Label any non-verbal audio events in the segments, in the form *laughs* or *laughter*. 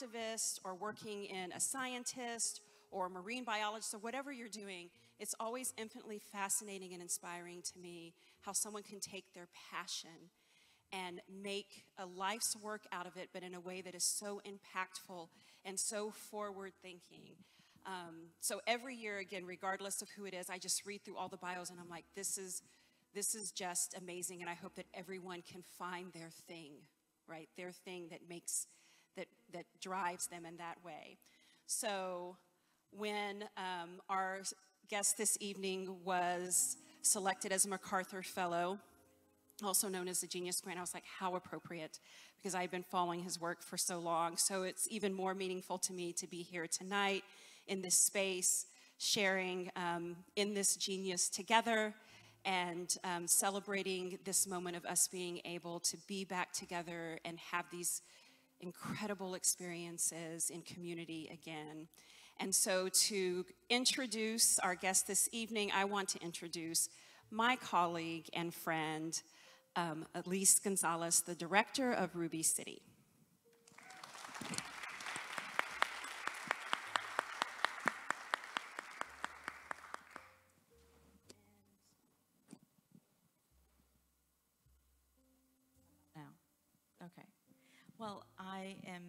activist or working in a scientist or a marine biologist or whatever you're doing, it's always infinitely fascinating and inspiring to me how someone can take their passion and make a life's work out of it, but in a way that is so impactful and so forward thinking. Um, so every year, again, regardless of who it is, I just read through all the bios and I'm like, this is, this is just amazing. And I hope that everyone can find their thing, right? Their thing that makes, that, drives them in that way. So when um, our guest this evening was selected as a MacArthur Fellow, also known as the Genius Grant, I was like, how appropriate, because I've been following his work for so long. So it's even more meaningful to me to be here tonight in this space, sharing um, in this genius together and um, celebrating this moment of us being able to be back together and have these incredible experiences in community again. And so to introduce our guest this evening, I want to introduce my colleague and friend, um, Elyse Gonzales, the director of Ruby City. Okay. Well, I am,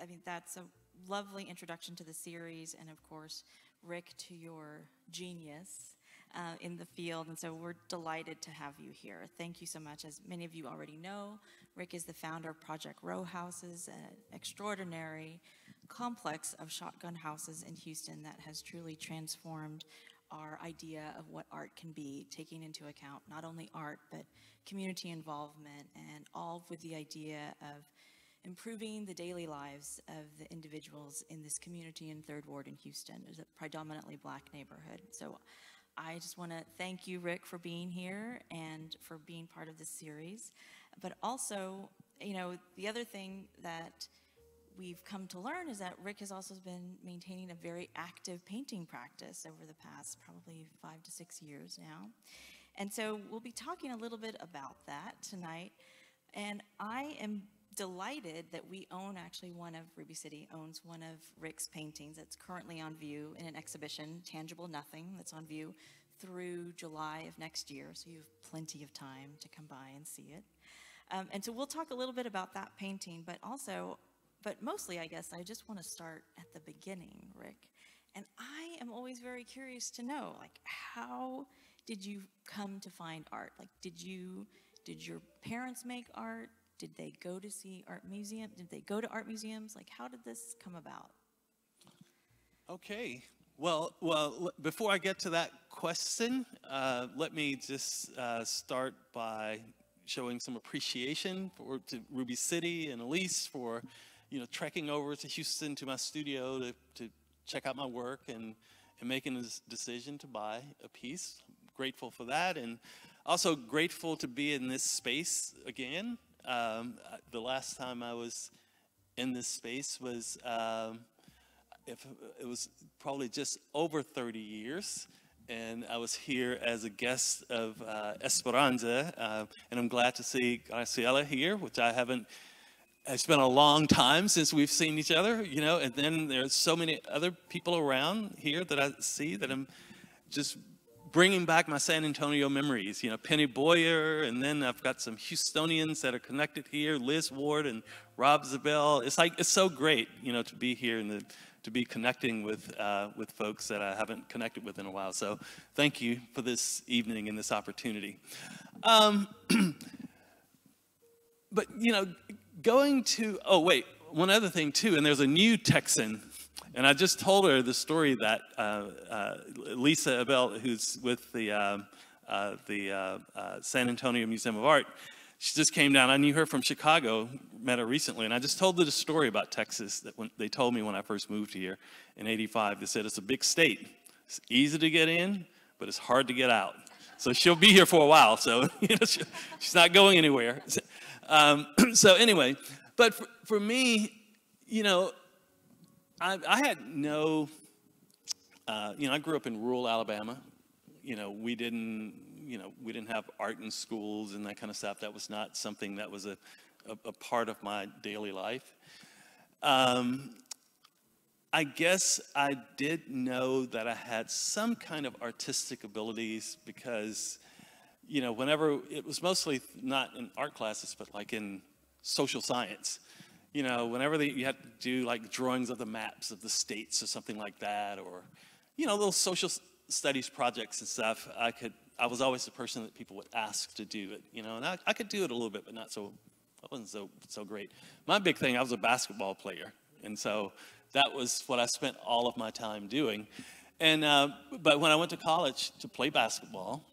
I mean, that's a lovely introduction to the series, and of course, Rick, to your genius uh, in the field. And so we're delighted to have you here. Thank you so much. As many of you already know, Rick is the founder of Project Row Houses, an extraordinary complex of shotgun houses in Houston that has truly transformed our idea of what art can be, taking into account not only art, but community involvement, and all with the idea of improving the daily lives of the individuals in this community in Third Ward in Houston. It's a predominantly black neighborhood. So I just want to thank you, Rick, for being here and for being part of this series. But also, you know, the other thing that we've come to learn is that Rick has also been maintaining a very active painting practice over the past probably five to six years now. And so we'll be talking a little bit about that tonight. And I am delighted that we own actually one of Ruby City owns one of Rick's paintings that's currently on view in an exhibition, Tangible Nothing, that's on view through July of next year. So you have plenty of time to come by and see it. Um, and so we'll talk a little bit about that painting, but also, but mostly, I guess, I just want to start at the beginning, Rick. And I am always very curious to know, like, how did you come to find art? Like, did you, did your parents make art? Did they go to see art museum? Did they go to art museums? Like, how did this come about? Okay. Well, well. Before I get to that question, uh, let me just uh, start by showing some appreciation for to Ruby City and Elyse for, you know, trekking over to Houston to my studio to, to check out my work and and making this decision to buy a piece. I'm grateful for that, and also grateful to be in this space again. Um, the last time I was in this space was, um, if it was probably just over 30 years. And I was here as a guest of uh, Esperanza. Uh, and I'm glad to see Graciela here, which I haven't, it's been a long time since we've seen each other, you know. And then there's so many other people around here that I see that I'm just bringing back my San Antonio memories. You know, Penny Boyer, and then I've got some Houstonians that are connected here, Liz Ward and Rob Zabel. It's like it's so great, you know, to be here and the, to be connecting with uh, with folks that I haven't connected with in a while. So, thank you for this evening and this opportunity. Um, *clears throat* but you know, going to oh wait, one other thing too, and there's a new Texan and I just told her the story that uh, uh, Lisa Abel, who's with the, um, uh, the uh, uh, San Antonio Museum of Art, she just came down. I knew her from Chicago, met her recently, and I just told her the story about Texas that when, they told me when I first moved here in 85. They said it's a big state. It's easy to get in, but it's hard to get out. So she'll be here for a while, so *laughs* you know, she, she's not going anywhere. Um, *clears throat* so anyway, but for, for me, you know, I, I had no, uh, you know, I grew up in rural Alabama. You know, we didn't, you know, we didn't have art in schools and that kind of stuff. That was not something that was a, a, a part of my daily life. um, I guess I did know that I had some kind of artistic abilities because, you know, whenever it was mostly not in art classes, but like in social science. You know, whenever they, you had to do like drawings of the maps of the states or something like that, or, you know, little social studies projects and stuff, I could, I was always the person that people would ask to do it, you know, and I, I could do it a little bit, but not so, I wasn't so, so great. My big thing, I was a basketball player. And so that was what I spent all of my time doing. And, uh, but when I went to college to play basketball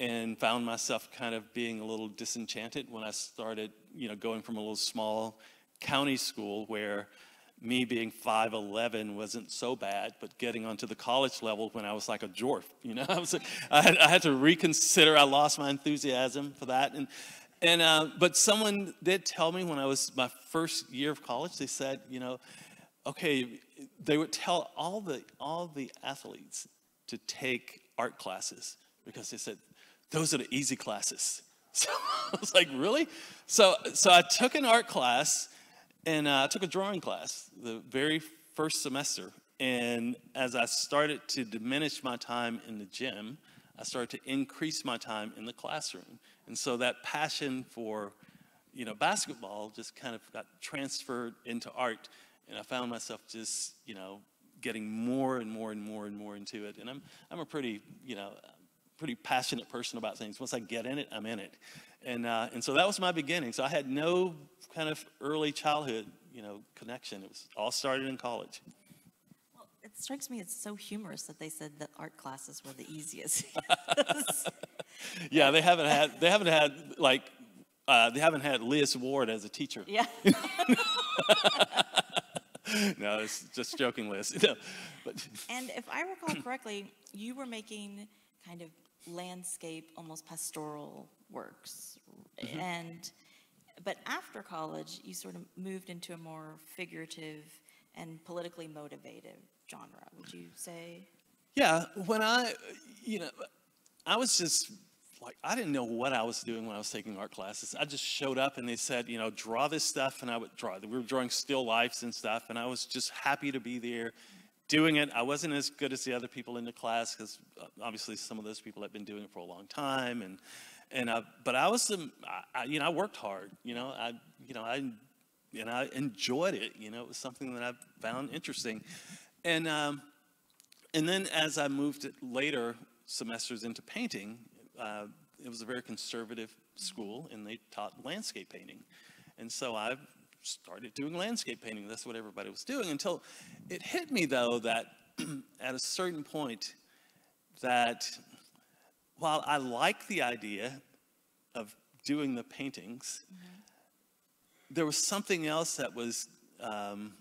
and found myself kind of being a little disenchanted when I started, you know, going from a little small county school where me being 5'11 wasn't so bad, but getting onto the college level when I was like a dwarf, you know, *laughs* I, was, I, had, I had to reconsider, I lost my enthusiasm for that. And, and, uh, but someone did tell me when I was my first year of college, they said, you know, okay, they would tell all the, all the athletes to take art classes because they said, those are the easy classes. *laughs* So I was like, really? So, so I took an art class and uh, I took a drawing class the very first semester. And as I started to diminish my time in the gym, I started to increase my time in the classroom. And so that passion for, you know, basketball just kind of got transferred into art. And I found myself just, you know, getting more and more and more and more into it. And I'm, I'm a pretty, you know, pretty passionate person about things. Once I get in it, I'm in it. And, uh, and so that was my beginning. So I had no kind of early childhood, you know, connection. It was all started in college. Well, it strikes me it's so humorous that they said that art classes were the easiest. *laughs* yeah, they haven't had they haven't had like uh, they haven't had Liz Ward as a teacher. Yeah. *laughs* no, it's just joking, Liz. *laughs* No, but. And if I recall correctly, you were making kind of landscape, almost pastoral works, mm-hmm. and but after college, you sort of moved into a more figurative and politically motivated genre. Would you say? Yeah, when I, you know, I was just like I didn't know what I was doing when I was taking art classes. I just showed up and they said, you know, draw this stuff, and I would draw. We were drawing still lifes and stuff, and I was just happy to be there doing it. I wasn't as good as the other people in the class because uh, obviously some of those people had been doing it for a long time, and and I, but I was, um, I, you know, I worked hard. You know, I, you know, I, and I enjoyed it. You know, it was something that I found interesting, and um, and then as I moved later semesters into painting, uh, it was a very conservative school, and they taught landscape painting. And so I started doing landscape painting. That's what everybody was doing until it hit me, though, that *clears throat* at a certain point, that while I like the idea of doing the paintings, mm-hmm. there was something else that was um,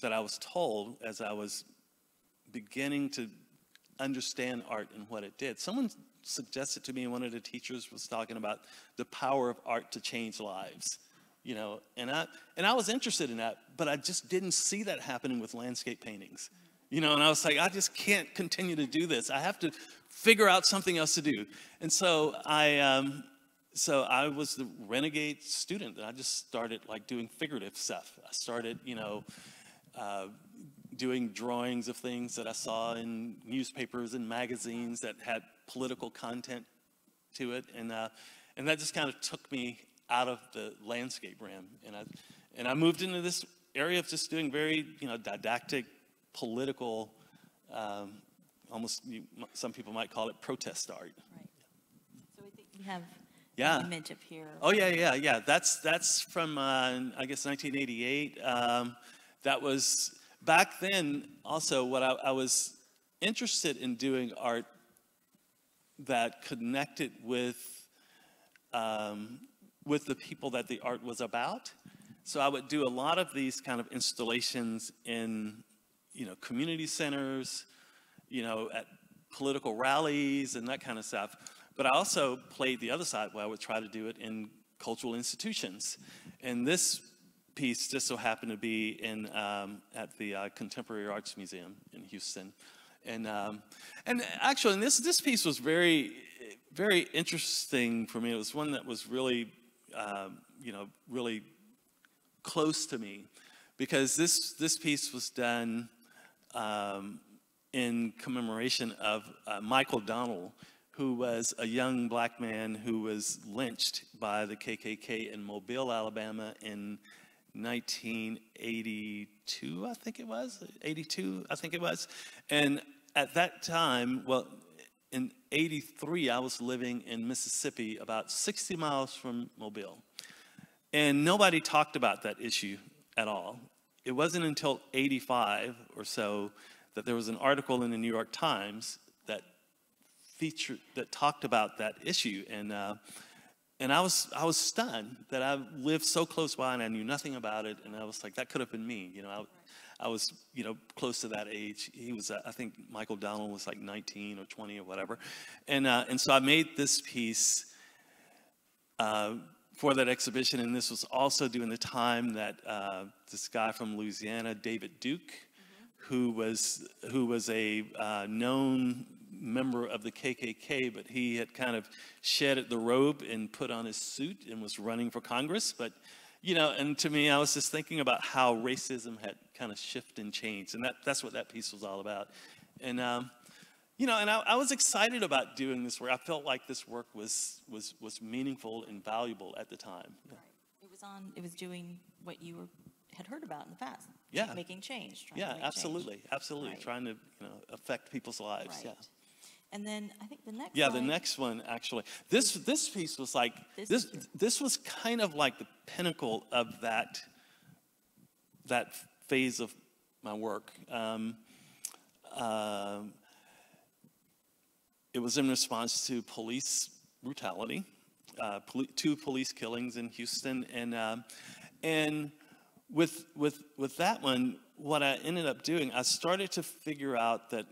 that I was told as I was beginning to understand art and what it did. Someone suggested to me, one of the teachers was talking about the power of art to change lives. You know, and I and I was interested in that, but I just didn't see that happening with landscape paintings. You know, and I was like, I just can't continue to do this. I have to figure out something else to do. And so I, um, so I was the renegade student. That I just started like doing figurative stuff. I started, you know, uh, doing drawings of things that I saw in newspapers and magazines that had political content to it, and uh, and that just kind of took me out of the landscape realm, and I and I moved into this area of just doing very you know didactic political. Um, almost you, some people might call it protest art. Right. So we think we have yeah. an image up here. Oh yeah, yeah, yeah. That's that's from uh, I guess 1988. Um, that was back then also what I, I was interested in doing art that connected with um, with the people that the art was about. So I would do a lot of these kind of installations in you know community centers, you know at political rallies and that kind of stuff. But I also played the other side where I would try to do it in cultural institutions. And this piece just so happened to be in um, at the uh, Contemporary Arts Museum in Houston, and um, and actually, and this this piece was very very interesting for me. It was one that was really um, you know really close to me because this, this piece was done um, in commemoration of uh, Michael Donald, who was a young black man who was lynched by the KKK in Mobile, Alabama in 1982, I think it was, 82, I think it was. And at that time, well, in 83, I was living in Mississippi, about 60 miles from Mobile. And nobody talked about that issue at all. It wasn't until 85 or so that there was an article in the New York Times that featured, that talked about that issue. And, uh, and I was, I was stunned that I lived so close by and I knew nothing about it. And I was like, that could have been me. You know, I, I was, you know, close to that age. He was, uh, I think Michael Donald was like 19 or 20 or whatever. And, uh, and so I made this piece uh, for that exhibition. And this was also during the time that uh, this guy from Louisiana, David Duke. Who was, who was a uh, known member of the KKK, but he had kind of shed the robe and put on his suit and was running for Congress. But you know, and to me, I was just thinking about how racism had kind of shifted and changed, and that, that's what that piece was all about. And um, you know, and I, I, was excited about doing this work. I felt like this work was was was meaningful and valuable at the time. Right. It was on. It was doing what you were had heard about in the past. Yeah. Making change. yeah, absolutely, change. absolutely. Right. Trying to you know affect people's lives. Right. Yeah. And then I think the next. Yeah, the next one actually. This this piece was like this this, this was kind of like the pinnacle of that that phase of my work. Um, uh, it was in response to police brutality, uh, poli- two police killings in Houston, and uh, and with with with that one, what I ended up doing, I started to figure out that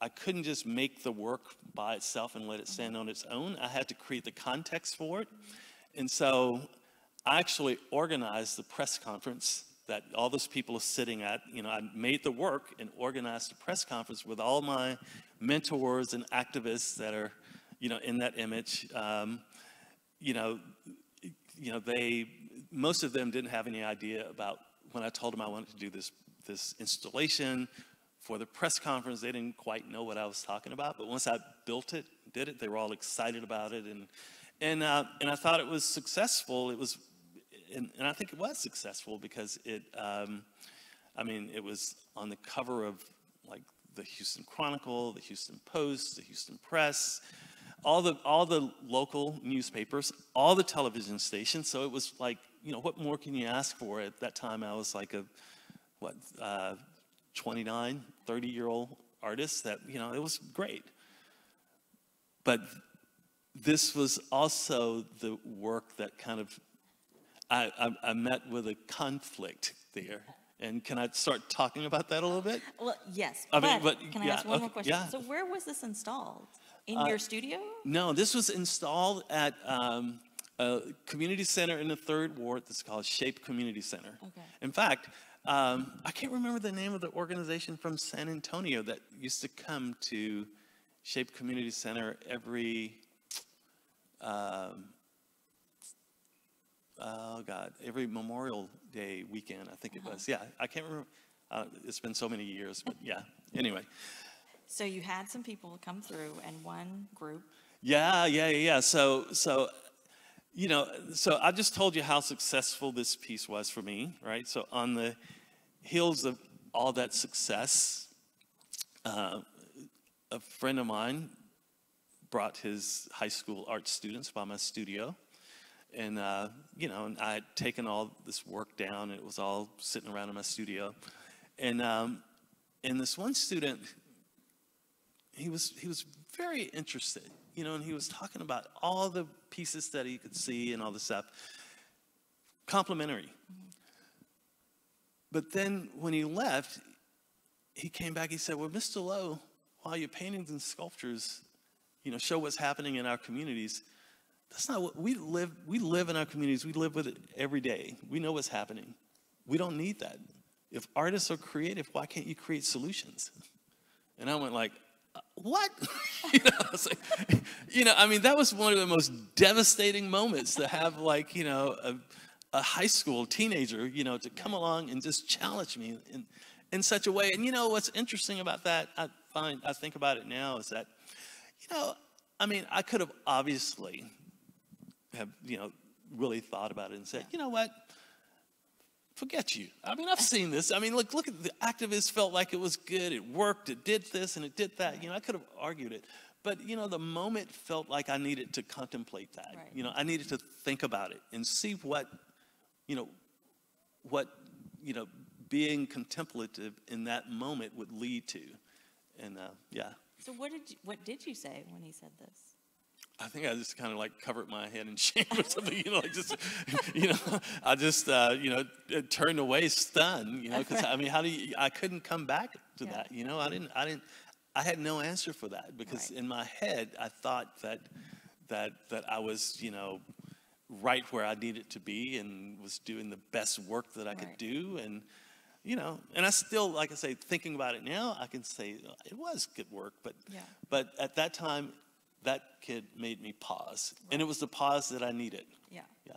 I couldn't just make the work by itself and let it stand on its own. I had to create the context for it. And so I actually organized the press conference that all those people are sitting at. You know, I made the work and organized a press conference with all my mentors and activists that are, you know, in that image. Um, you know, you know, they, most of them didn't have any idea about when I told them I wanted to do this, this installation for the press conference, they didn't quite know what I was talking about. But once I built it, did it, they were all excited about it. And, and, uh, and I thought it was successful. It was, and, and I think it was successful because it, um, I mean, it was on the cover of like the Houston Chronicle, the Houston Post, the Houston Press, all the, all the local newspapers, all the television stations. So it was like, you know, what more can you ask for? At that time, I was like a, what, uh, 29, 30 year old artist that, you know, it was great. But this was also the work that kind of, I, I, I met with a conflict there. And can I start talking about that a little bit? Well, yes. I mean, but, can I yeah, ask one okay, more question? Yeah. So, where was this installed? In uh, your studio? No, this was installed at um, a community center in the third ward that's called Shape Community Center. Okay. In fact, um, I can't remember the name of the organization from San Antonio that used to come to Shape Community Center every, um, oh God, every Memorial Day weekend, I think uh-huh. it was. Yeah, I can't remember. Uh, it's been so many years, but *laughs* yeah, anyway. So you had some people come through and one group. Yeah, yeah, yeah. So, so you know, so I just told you how successful this piece was for me, right? So on the heels of all that success, uh, a friend of mine brought his high school art students by my studio. And, uh, you know, and I had taken all this work down, it was all sitting around in my studio. And, um, and this one student, he was, he was very interested you know, and he was talking about all the pieces that he could see and all the stuff. Complimentary. But then when he left, he came back, he said, Well, Mr. Lowe, while your paintings and sculptures, you know, show what's happening in our communities, that's not what we live. We live in our communities. We live with it every day. We know what's happening. We don't need that. If artists are creative, why can't you create solutions? And I went like, what? *laughs* you, know, like, you know, I mean, that was one of the most devastating moments to have, like, you know, a, a high school teenager, you know, to come along and just challenge me in, in such a way. And you know what's interesting about that? I find I think about it now is that, you know, I mean, I could have obviously have you know really thought about it and said, you know what, forget you. I mean, I've seen this. I mean, look, look at the activists felt like it was good. It worked. It did this and it did that. You know, I could have argued it. But, you know, the moment felt like I needed to contemplate that. Right. You know, I needed to think about it and see what, you know, what, you know, being contemplative in that moment would lead to. And, uh, yeah. So what did you, what did you say when he said this? I think I just kind of like covered my head in *laughs* shame or something, you know, like just, you know, I just, uh, you know, turned away stunned, you know, because I mean, how do you, I couldn't come back to Yeah. that, you know, I didn't, I didn't, I had no answer for that because Right. in my head, I thought that, that, that I was, you know, right where I needed to be and was doing the best work that I could do. And, you know, and I still, like I say, thinking about it now, I can say it was good work, but, Yeah. but at that time, that kid made me pause. And it was the pause that I needed. Yeah. Yeah.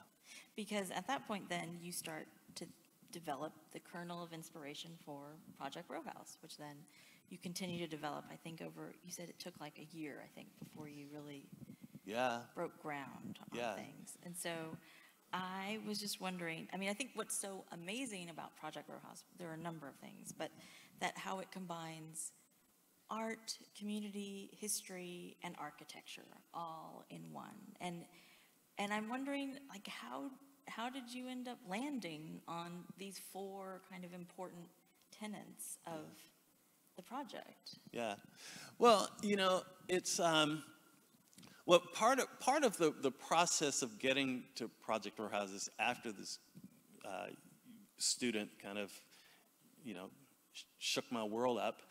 Because at that point, then you start to develop the kernel of inspiration for Project Row House, which then you continue to develop. I think over, you said it took like a year, I think, before you really Yeah. broke ground on Yeah. things. And so I was just wondering, I mean, I think what's so amazing about Project Row House, there are a number of things, but that how it combines art, community, history, and architecture all in one. And and I'm wondering, like, how how did you end up landing on these four kind of important tenets of the project? Yeah. Well, you know, it's um, well part of part of the, the process of getting to Project Row Houses after this uh, student kind of, you know, sh- shook my world up.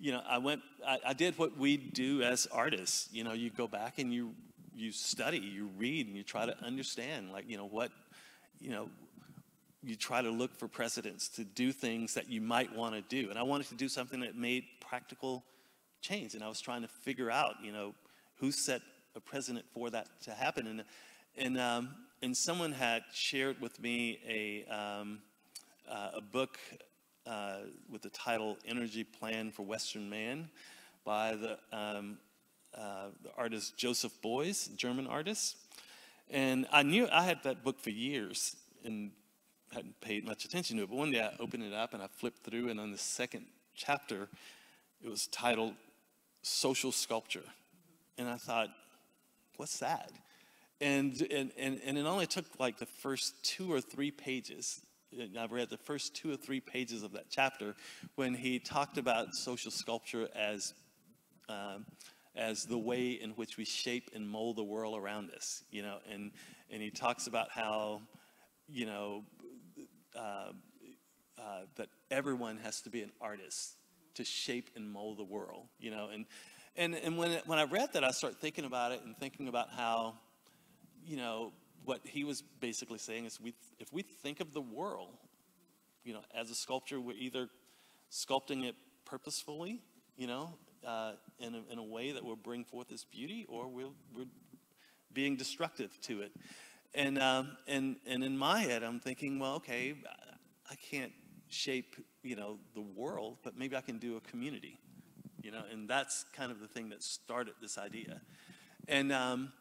You know, I went, I, I did what we do as artists. You know, you go back and you you study, you read, and you try to understand, like, you know, what, you know, you try to look for precedents to do things that you might want to do. And I wanted to do something that made practical change. And I was trying to figure out, you know, who set a precedent for that to happen. And, and, um, and someone had shared with me a, um, uh, a book uh, with the title Energy Plan for Western Man by the, um, uh, the artist Joseph Beuys, German artist. And I knew I had that book for years and hadn't paid much attention to it. But one day I opened it up and I flipped through, and on the second chapter, it was titled Social Sculpture. And I thought, what's that? And, and, and, and it only took like the first two or three pages. I read the first two or three pages of that chapter when he talked about social sculpture as um, as the way in which we shape and mold the world around us, you know, and, and he talks about how, you know, uh, uh, that everyone has to be an artist to shape and mold the world, you know, and, and, and when, when I read that, I started thinking about it and thinking about how, you know, what he was basically saying is we, if we think of the world, you know, as a sculpture, we're either sculpting it purposefully, you know, uh, in, a, in a way that will bring forth this beauty, or we'll, we're being destructive to it. And, um, and, and in my head, I'm thinking, well, okay, I can't shape, you know, the world, but maybe I can do a community, you know, and that's kind of the thing that started this idea. And, um,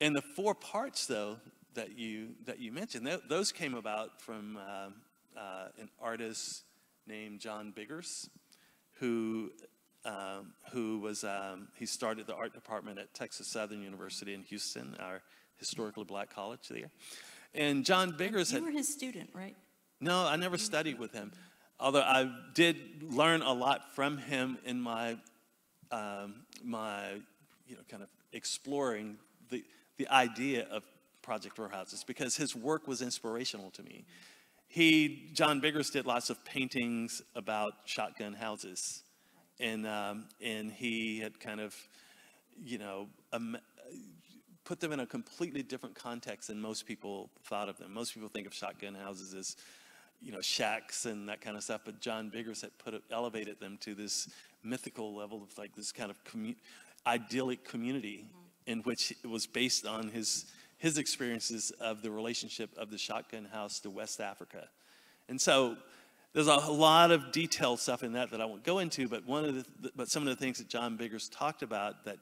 and the four parts, though, that you, that you mentioned, th- those came about from um, uh, an artist named John Biggers, who um, who was um, he started the art department at Texas Southern University in Houston, our historically black college there. And John Biggers You had were his student, right? no, I never studied with him, although I did learn a lot from him in my um, my you know kind of exploring the the idea of Project Row Houses because his work was inspirational to me. He John Biggers did lots of paintings about shotgun houses, and um, and he had kind of you know um, put them in a completely different context than most people thought of them. Most people think of shotgun houses as, you know, shacks and that kind of stuff, but John Biggers had put elevated them to this mythical level of like this kind of commu- idyllic community in which it was based on his his experiences of the relationship of the shotgun house to West Africa. And so there's a lot of detailed stuff in that that I won't go into, but one of the, but some of the things that John Biggers talked about that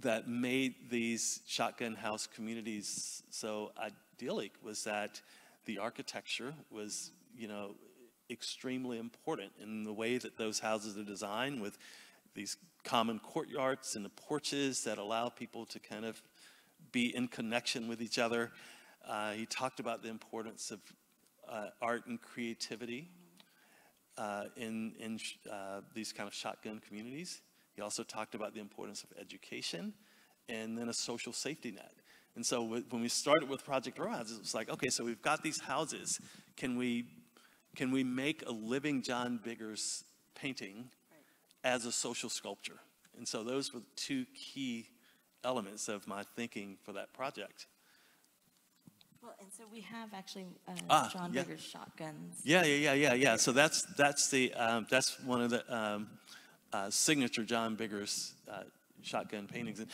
that made these shotgun house communities so idyllic was that the architecture was, you know, extremely important in the way that those houses are designed with these common courtyards and the porches that allow people to kind of be in connection with each other. Uh, he talked about the importance of uh, art and creativity uh, in, in uh, these kind of shotgun communities. He also talked about the importance of education and then a social safety net. And so when we started with Project Row Houses, it was like, okay, so we've got these houses. Can we, can we make a living John Biggers painting as a social sculpture? And so those were two key elements of my thinking for that project. Well, and so we have actually uh, Ah, John yeah. Biggers shotguns. Yeah, yeah, yeah, yeah, yeah. So that's that's the um, that's one of the um, uh, signature John Biggers uh, shotgun paintings, and,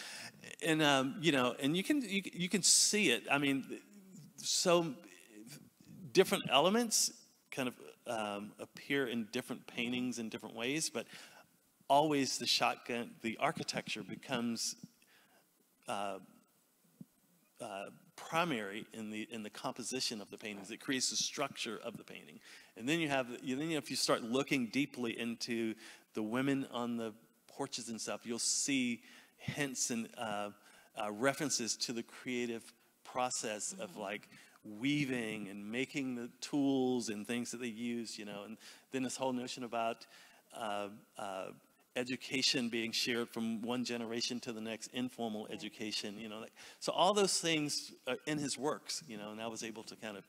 and um, you know, and you can you, can- you can see it. I mean, so different elements kind of um, appear in different paintings in different ways, but always the shotgun, the architecture becomes uh, uh, primary in the in the composition of the paintings. It creates the structure of the painting, and then you have you then if you start looking deeply into the women on the porches and stuff, you'll see hints and uh, uh, references to the creative process of like weaving and making the tools and things that they use, you know, and then this whole notion about uh, uh, education being shared from one generation to the next, informal education, you know. Like, so all those things are in his works, you know, and I was able to kind of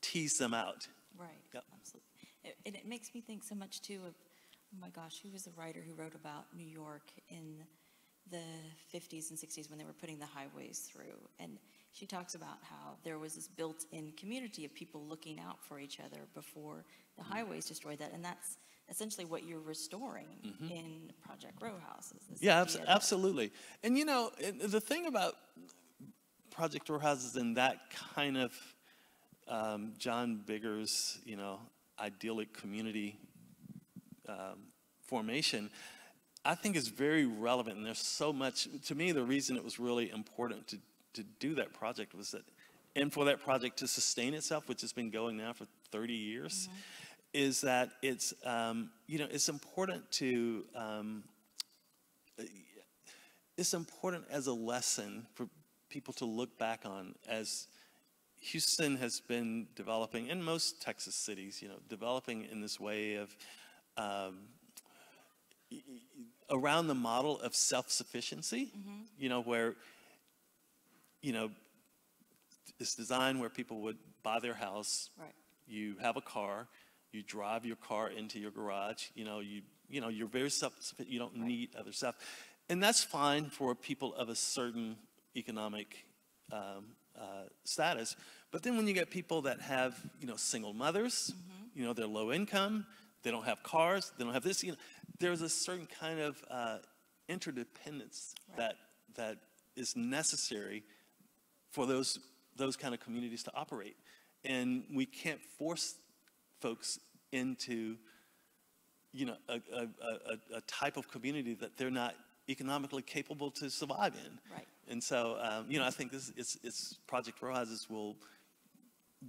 tease them out. Right, Yep. absolutely. It- And it makes me think so much too of, oh my gosh, who was the writer who wrote about New York in the 50s and 60s when they were putting the highways through? And she talks about how there was this built-in community of people looking out for each other before the mm-hmm. highways destroyed that. And that's essentially what you're restoring in Project Row House. Yeah, abs- absolutely. And you know, the thing about Project Row Houses and that kind of um, John Biggers, you know, idyllic community um, formation, I think is very relevant. And there's so much, to me, the reason it was really important to, to do that project was that, and for that project to sustain itself, which has been going now for 30 years, is that it's, um, you know, it's important to, um, it's important as a lesson for people to look back on as Houston has been developing, and most Texas cities, you know, developing in this way of um, around the model of self-sufficiency, you know, where, you know, it's designed where people would buy their house, Right. you have a car, you drive your car into your garage, you know, you, you know, you're very self-sufficient, you don't need other stuff. And that's fine for people of a certain economic um, uh, status. But then when you get people that have, you know, single mothers, you know, they're low income, they don't have cars, they don't have this, you know, there's a certain kind of uh, interdependence Right. that, that is necessary for those those kind of communities to operate. And we can't force folks into, you know, a, a, a, type of community that they're not economically capable to survive in. Right. And so, um, you know, I think this it's, it's Project Houses will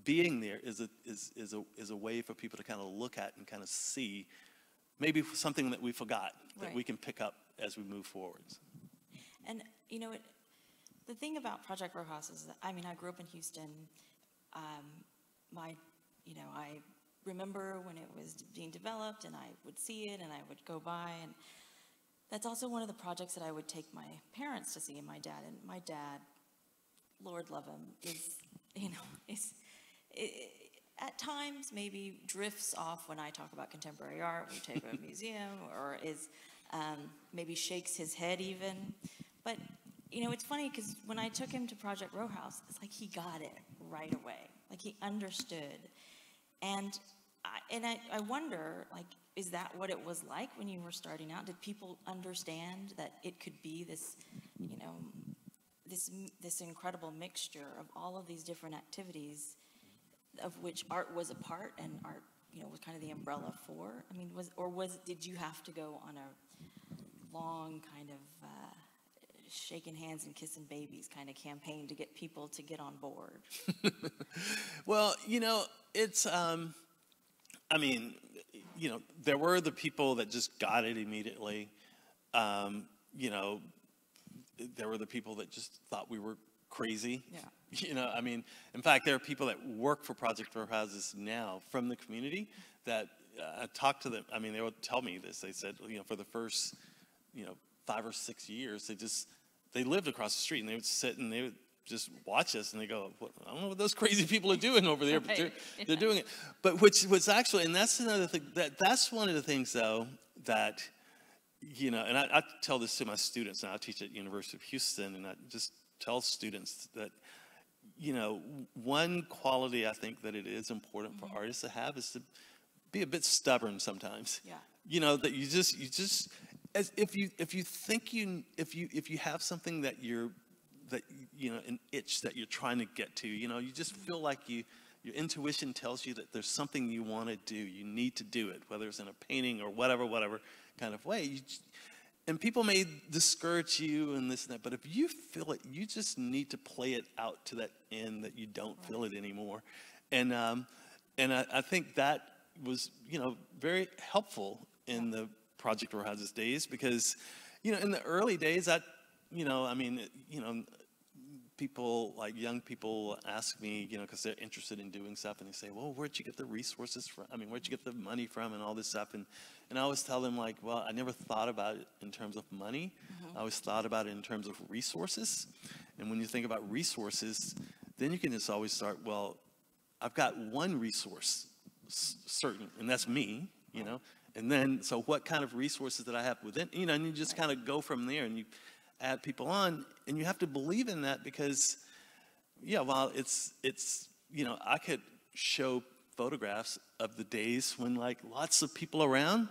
being there is a is is a is a way for people to kind of look at and kind of see maybe something that we forgot that we can pick up as we move forwards. And you know, it, the thing about Project Row Houses is that I mean, I grew up in Houston. Um, my, you know, I remember when it was being developed, and I would see it, and I would go by, and that's also one of the projects that I would take my parents to see, and my dad. And my dad, Lord love him, is you know *laughs* is. i at times, maybe drifts off when I talk about contemporary art. We take a *laughs* museum, or is um, maybe shakes his head even. But you know, it's funny because when I took him to Project Row House, it's like he got it right away. Like he understood, and I, and I, I wonder, like, is that what it was like when you were starting out? Did people understand that it could be this, you know, this, this incredible mixture of all of these different activities, of which art was a part and art, you know, was kind of the umbrella for? I mean, was, or was, did you have to go on a long kind of uh, shaking hands and kissing babies kind of campaign to get people to get on board? *laughs* Well, you know, it's, um, I mean, you know, there were the people that just got it immediately. Um, you know, there were the people that just thought we were crazy. Yeah. *laughs* You know, I mean, in fact, there are people that work for Project Row Houses now from the community that uh, I talked to them. I mean, they would tell me this. They said, you know, for the first, you know, five or six years, they just, they lived across the street and they would sit and they would just watch us and they go, "What- I don't know what those crazy people are doing over there, but they're, they're doing it. But which was actually, and that's another thing, that, that's one of the things though, that, you know, and I, I tell this to my students, and I teach at University of Houston, and I just tell students that, you know, one quality I think that it is important for mm-hmm. artists to have is to be a bit stubborn sometimes. Yeah. You know that you just you just as if you if you think you if you if you have something that you're that you know an itch that you're trying to get to, you know, you just feel like you your intuition tells you that there's something you want to do, you need to do it, whether it's in a painting or whatever whatever kind of way. You, and people may discourage you and this and that, but if you feel it, you just need to play it out to that end that you don't feel it anymore. And um, and I, I think that was you know very helpful in the Project Houses days because you know in the early days I you know I mean you know people like young people ask me you know because they're interested in doing stuff and they say well where'd you get the resources from i mean where'd you get the money from and all this stuff? And and i always tell them like well i never thought about it in terms of money. Mm-hmm. I always thought about it in terms of resources. And when you think about resources then you can just always start well i've got one resource certain and that's me you know and then so what kind of resources that i have within you know and you just kind of go from there and you add people on and you have to believe in that because yeah while it's it's you know i could show photographs of the days when like lots of people around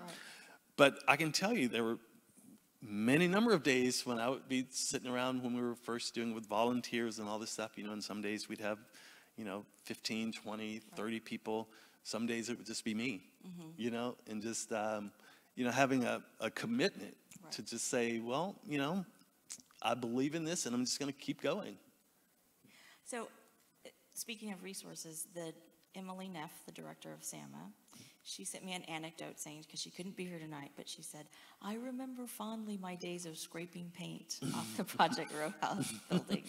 but i can tell you there were many number of days when i would be sitting around when we were first doing with volunteers and all this stuff you know and some days we'd have you know 15 20 30 people some days it would just be me you know and just um, you know having a, a commitment to just say well you know i believe in this and i'm just going to keep going. So, uh, speaking of resources, the Emily Neff, the director of SAMA, she sent me an anecdote saying, because she couldn't be here tonight, but she said, I remember fondly my days of scraping paint *laughs* off the Project Row House *laughs* building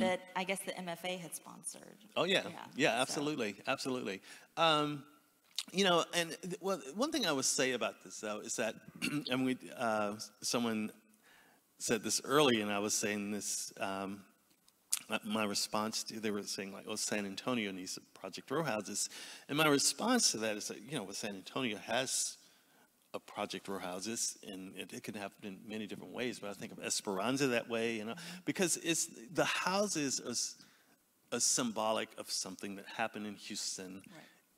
that I guess the MFA had sponsored. Mm. Oh yeah, yeah, so- absolutely, absolutely. Um, you know, and th- well, one thing I would say about this though is that, *clears throat* and we, uh, someone said this early, and I was saying this. Um, my- response to they were saying like, "Oh, San Antonio needs a Project Row Houses," and my response to that is that you know, San Antonio has a Project Row Houses, and it, it can happen in many different ways. But I think of Esperanza that way, you know, because it's the houses are a symbolic of something that happened in Houston.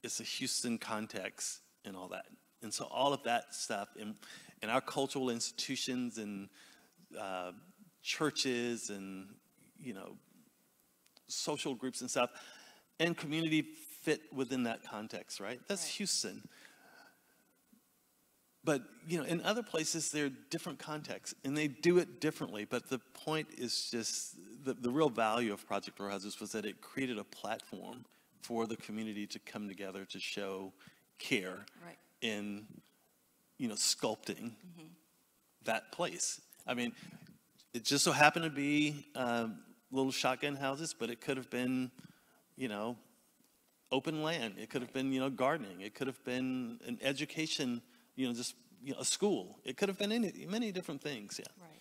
It's a Houston context and all that. And so all of that stuff in, in our cultural institutions and uh, churches and, you know, social groups and stuff and community fit within that context, right? That's Right. Houston. But, you know, in other places, there are different contexts and they do it differently. But the point is just the, the real value of Project Row Houses was that it created a platform for the community to come together to show care Right. in, you know, sculpting that place. I mean, it just so happened to be um, little shotgun houses, but it could have been, you know, open land. It could have been, you know, gardening. It could have been an education, you know, just you know, a school. It could have been any, many different things. Yeah. Right.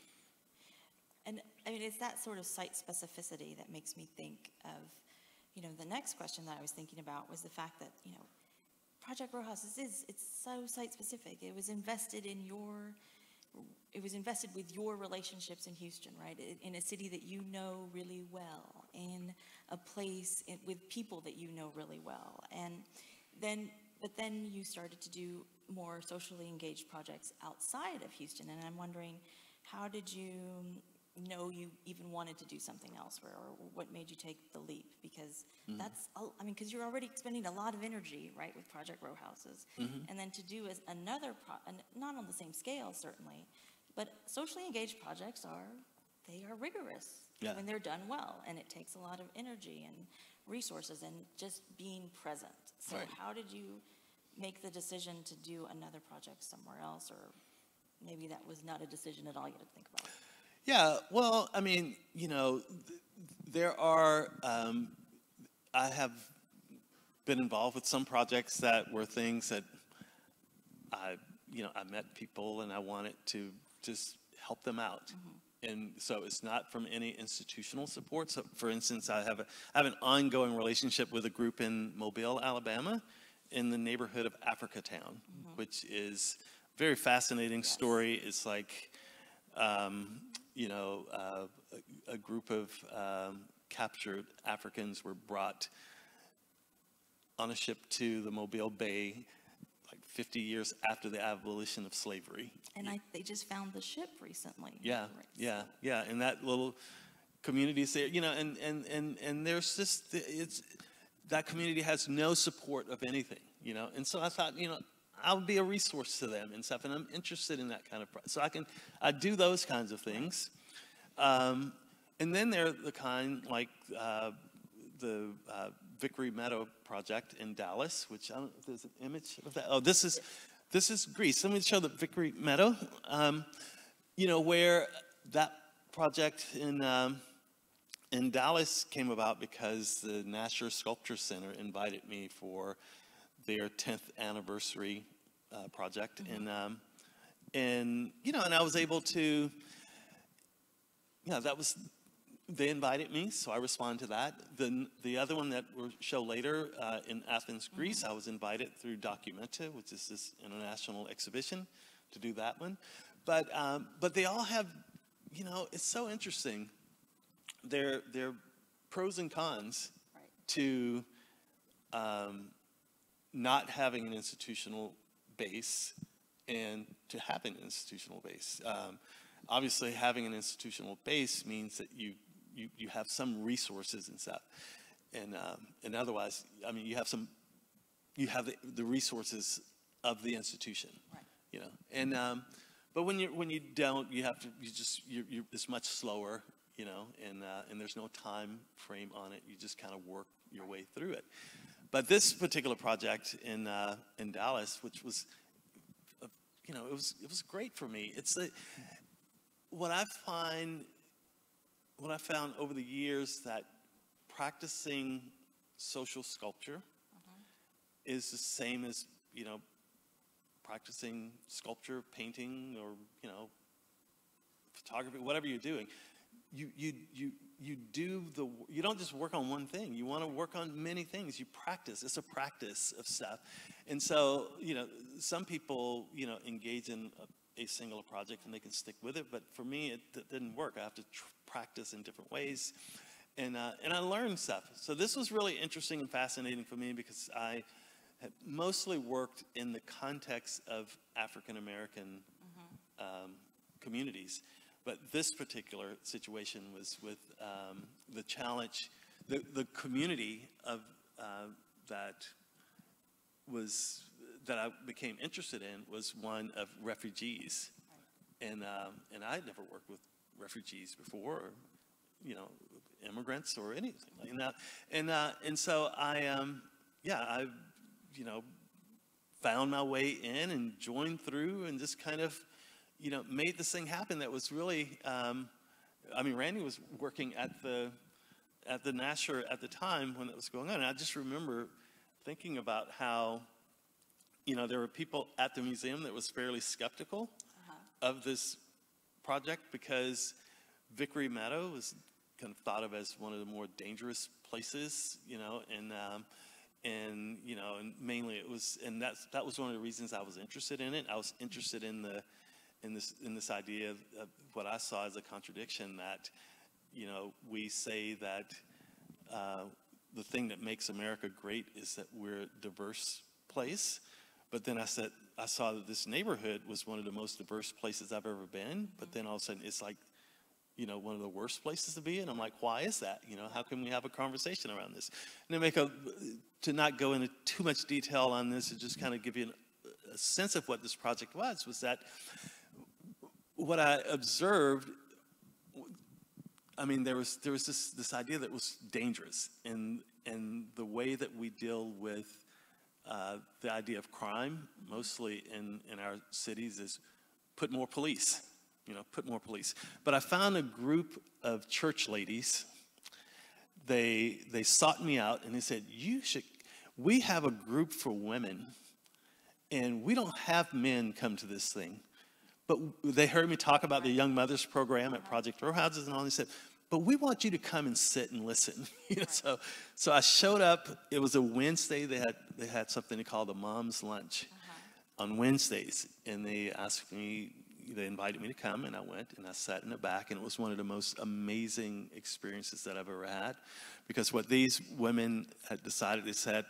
And I mean, it's that sort of site specificity that makes me think of, you know, the next question that I was thinking about was the fact that, you know, Project Houses is, it's so site specific. It was invested in your, it was invested with your relationships in Houston, right? In a city that you know really well, in a place with people that you know really well. And then, but then you started to do more socially engaged projects outside of Houston. And I'm wondering, how did you know you even wanted to do something else, or, or what made you take the leap? Because Mm-hmm. that's i mean, because you're already expending a lot of energy, right, with Project Row Houses. Mm-hmm. And then to do as another, pro- and not on the same scale, certainly, but socially engaged projects are, they are rigorous. Yeah. When they're done well, and it takes a lot of energy and resources and just being present. So Right. how did you make the decision to do another project somewhere else, or maybe that was not a decision at all, you had to think about? Yeah, well, I mean, you know, there are, um, I have been involved with some projects that were things that I, you know, I met people and I wanted to just help them out. And so it's not from any institutional support. So, for instance, I have a, I have an ongoing relationship with a group in Mobile, Alabama, in the neighborhood of Africatown, which is a very fascinating story. It's like, um, you know, uh, a, a group of um, captured Africans were brought on a ship to the Mobile Bay like 50 years after the abolition of slavery. And I, they just found the ship recently. Yeah, right? yeah, yeah. And that little community is there, you know, and, and, and, and there's just, it's, that community has no support of anything, you know. And so I thought, you know, I'll be a resource to them and stuff. And I'm interested in that kind of, so I can, I do those kinds of things. Um, and then they're the kind like uh, the uh, Vickery Meadow project in Dallas, which I don't know if there's an image of that. Oh, this is this is Greece. Let me show the Vickery Meadow. Um, you know where that project in um, in Dallas came about because the Nasher Sculpture Center invited me for their 10th anniversary uh, project, and um, and you know, and I was able to yeah, that was, they invited me, so I responded to that. Then the other one that we'll show later uh, in Athens, Greece, I was invited through Documenta, which is this international exhibition, to do that one. But, um, but they all have, you know, it's so interesting. They're, they're pros and cons Right. to um, not having an institutional base and to have an institutional base. Um, obviously, having an institutional base means that you, you, you have some resources and stuff. And, um, and otherwise, I mean, you have some, you have the, the resources of the institution, Right. you know. And, um, but when you, when you don't, you have to, you just, you're, you're, it's much slower, you know, and, uh, and there's no time frame on it. You just kind of work your way through it. But this particular project in, uh, in Dallas, which was, uh, you know, it was, it was great for me. It's a, what I find, what I found over the years that practicing social sculpture is the same as, you know, practicing sculpture, painting, or, you know, photography, whatever you're doing. You, you, you, you do the, you don't just work on one thing. You want to work on many things. You practice. It's a practice of stuff. And so, you know, some people, you know, engage in a, a singular project and they can stick with it. But for me, it, d- didn't work. I have to tr- practice in different ways. And, uh, and I learned stuff. So this was really interesting and fascinating for me because I had mostly worked in the context of African American um, communities. But this particular situation was with um, the challenge, the, the community of uh, that was that I became interested in was one of refugees, and um, and I'd never worked with refugees before, or, you know, immigrants or anything like that, and uh, and so I um, yeah I you know found my way in and joined through and just kind of you know made this thing happen that was really um, I mean Randy was working at the at the Nasher at the time when it was going on and I just remember thinking about how you know there were people at the museum that was fairly skeptical of this project because Vickery Meadow was kind of thought of as one of the more dangerous places, you know, and um, and you know, and mainly it was, and that's that was one of the reasons I was interested in it. I was interested in the in this in this idea of, what I saw as a contradiction that, you know, we say that uh, the thing that makes America great is that we're a diverse place. But then I said, I saw that this neighborhood was one of the most diverse places I've ever been. But then all of a sudden, it's like you know, one of the worst places to be. And I'm like, why is that? You know, how can we have a conversation around this? And to make a, to not go into too much detail on this, to just kind of give you an, a sense of what this project was, was that what I observed I mean, there was there was this this idea that was dangerous, in and the way that we deal with uh, the idea of crime, mostly in in our cities, is put more police. You know, put more police. But I found a group of church ladies. They they sought me out and they said, "You should. We have a group for women, and we don't have men come to this thing." But they heard me talk about the Young Mothers Program at Project Row Houses and all. And they said, but we want you to come and sit and listen. *laughs* you know, so, so I showed up. It was a Wednesday. They had they had something they called a mom's lunch uh-huh. on Wednesdays, and they asked me. They invited me to come, and I went, and I sat in the back, and it was one of the most amazing experiences that I've ever had, because what these women had decided, they said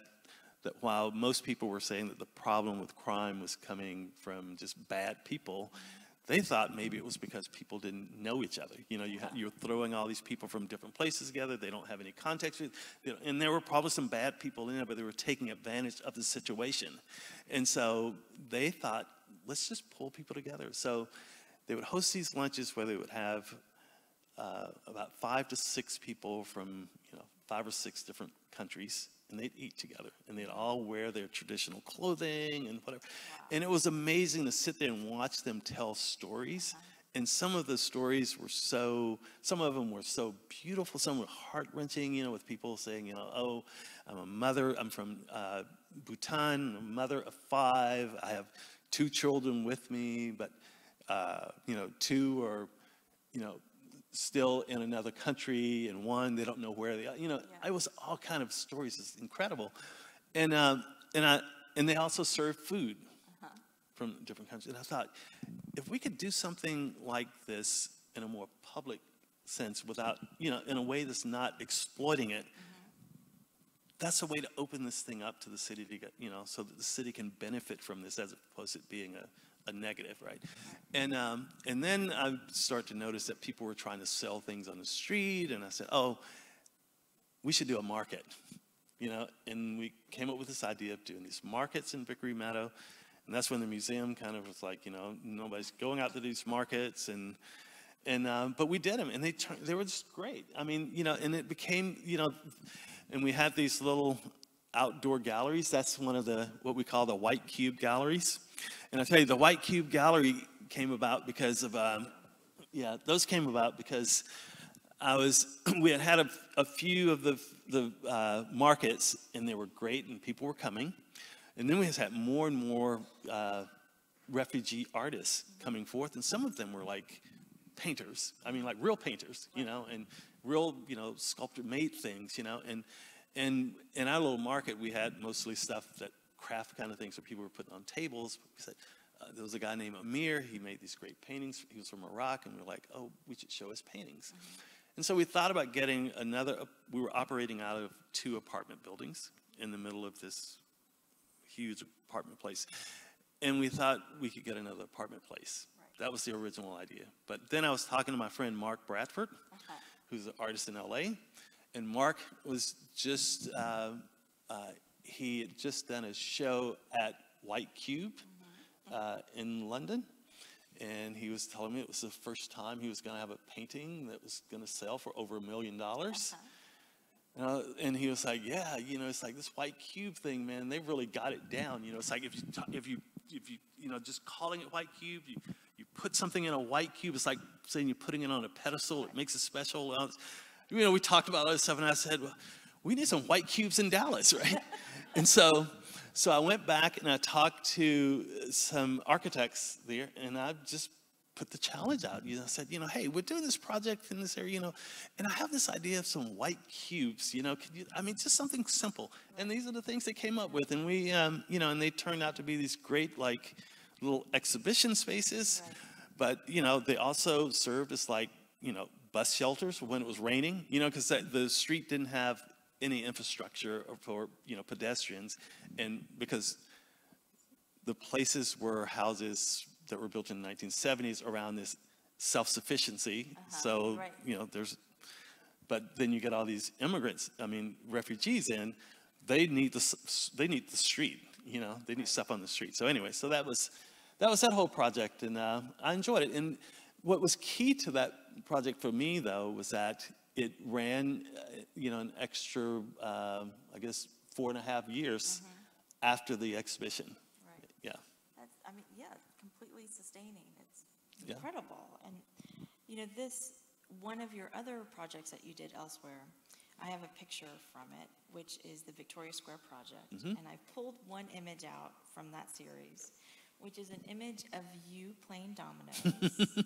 that while most people were saying that the problem with crime was coming from just bad people, they thought maybe it was because people didn't know each other. You know, you you're throwing all these people from different places together. They don't have any context. and there were probably some bad people in it, but they were taking advantage of the situation. And so they thought, let's just pull people together. So they would host these lunches where they would have uh, about five to six people from, you know, five or six different countries and they'd eat together and they'd all wear their traditional clothing and whatever. Wow. And it was amazing to sit there and watch them tell stories. Uh-huh. And some of the stories were so, some of them were so beautiful, some were heart wrenching, you know, with people saying, you know, oh, I'm a mother, I'm from uh, Bhutan, a mother of five, I have two children with me, but, uh, you know, two are, you know, still in another country, and one they don't know where they are. You know, yeah. it was all kind of stories. It's incredible, and uh, and I and they also serve food uh-huh. from different countries. And I thought, if we could do something like this in a more public sense, without you know, in a way that's not exploiting it. Mm-hmm. That's a way to open this thing up to the city to get, you know, so that the city can benefit from this as opposed to it being a, a negative, right? And, um, and then I start to notice that people were trying to sell things on the street, and I said, oh, we should do a market, you know? And we came up with this idea of doing these markets in Vickery Meadow, and that's when the museum kind of was like, you know, nobody's going out to these markets, and and uh, but we did them, and they turned, they were just great. I mean, you know, and it became, you know, and we had these little outdoor galleries. That's one of the what we call the white cube galleries. And I tell you, the White Cube Gallery came about because of, um, yeah, those came about because I was, *clears throat* we had had a, a few of the, the uh, markets and they were great and people were coming. And then we just had more and more uh, refugee artists coming forth. And some of them were like painters. I mean, like real painters, you know, and real, you know, sculptor made things, you know. And, and in our little market, we had mostly stuff that craft kind of things that people were putting on tables. We said, uh, there was a guy named Amir. He made these great paintings. He was from Iraq, and we were like, oh, we should show his paintings. Mm-hmm. And so we thought about getting another. We were operating out of two apartment buildings in the middle of this huge apartment place, and we thought we could get another apartment place. Right. That was the original idea. But then I was talking to my friend Mark Bradford, uh-huh. who's an artist in LA, and Mark was just. Uh, uh, he had just done a show at White Cube uh, in London. And he was telling me it was the first time he was going to have a painting that was going to sell for over a million dollars. Uh-huh. and he was like, "Yeah, you know, it's like this white cube thing, man. They've really got it down. You know, it's like if you if you if you you know just calling it white cube, you you put something in a white cube. It's like saying you're putting it on a pedestal. It makes it special. You know, we talked about all this stuff, and I said, well, we need some white cubes in Dallas, *laughs* right? and so, so I went back and I talked to some architects there, and I just put the challenge out. You know, I said, you know, hey, we're doing this project in this area, you know, and I have this idea of some white cubes. You know, could you? I mean, just something simple. And these are the things they came up with, and we, um, you know, and they turned out to be these great like little exhibition spaces. Right. But you know, they also served as like you know bus shelters when it was raining. You know, because the street didn't have any infrastructure for you know pedestrians, and because the places were houses that were built in the 1970s around this self-sufficiency. So right. you know, there's, but then you get all these immigrants. I mean, refugees in. They need the they need the street. You know, they need stuff on the street. So anyway, so that was that was that whole project, and uh, I enjoyed it. And what was key to that project for me, though, was that it ran, uh, you know, an extra, uh, I guess, four and a half years after the exhibition. Right. Yeah. That's, I mean, yeah, completely sustaining. It's Yeah. incredible. And, you know, this, one of your other projects that you did elsewhere, I have a picture from it, which is the Victoria Square Project. Mm-hmm. And I pulled one image out from that series, which is an image of you playing dominoes. *laughs*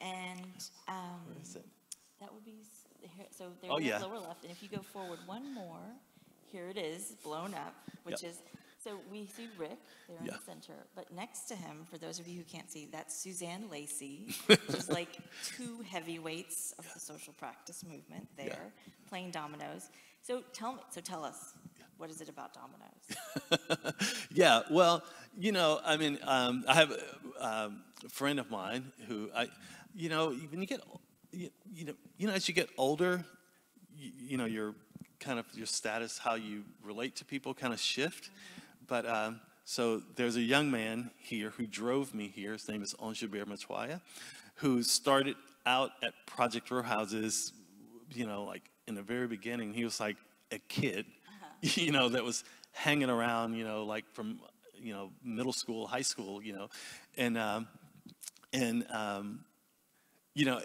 and um, Where is it? that would be, here- so there's Oh, the yeah. lower left, and if you go forward one more, here it is, blown up, which Yep. is, so we see Rick there in Yeah. the center, but next to him, for those of you who can't see, that's Suzanne Lacy, *laughs* which is like two heavyweights of the social practice movement there, playing dominoes. So tell me, so tell us, what is it about dominoes? *laughs* Yeah, well, you know, I mean, um, I have um, a friend of mine who I, you know, when you get, you, you know, you know, as you get older, you, you know, your kind of your status, how you relate to people, kind of shift. But um, so there's a young man here who drove me here. His name is Onjabir Machwaya, who started out at Project Row Houses, you know, like in the very beginning. He was like a kid, *laughs* you know, that was hanging around, you know, like from, you know, middle school, high school, you know, and um, and um, you know,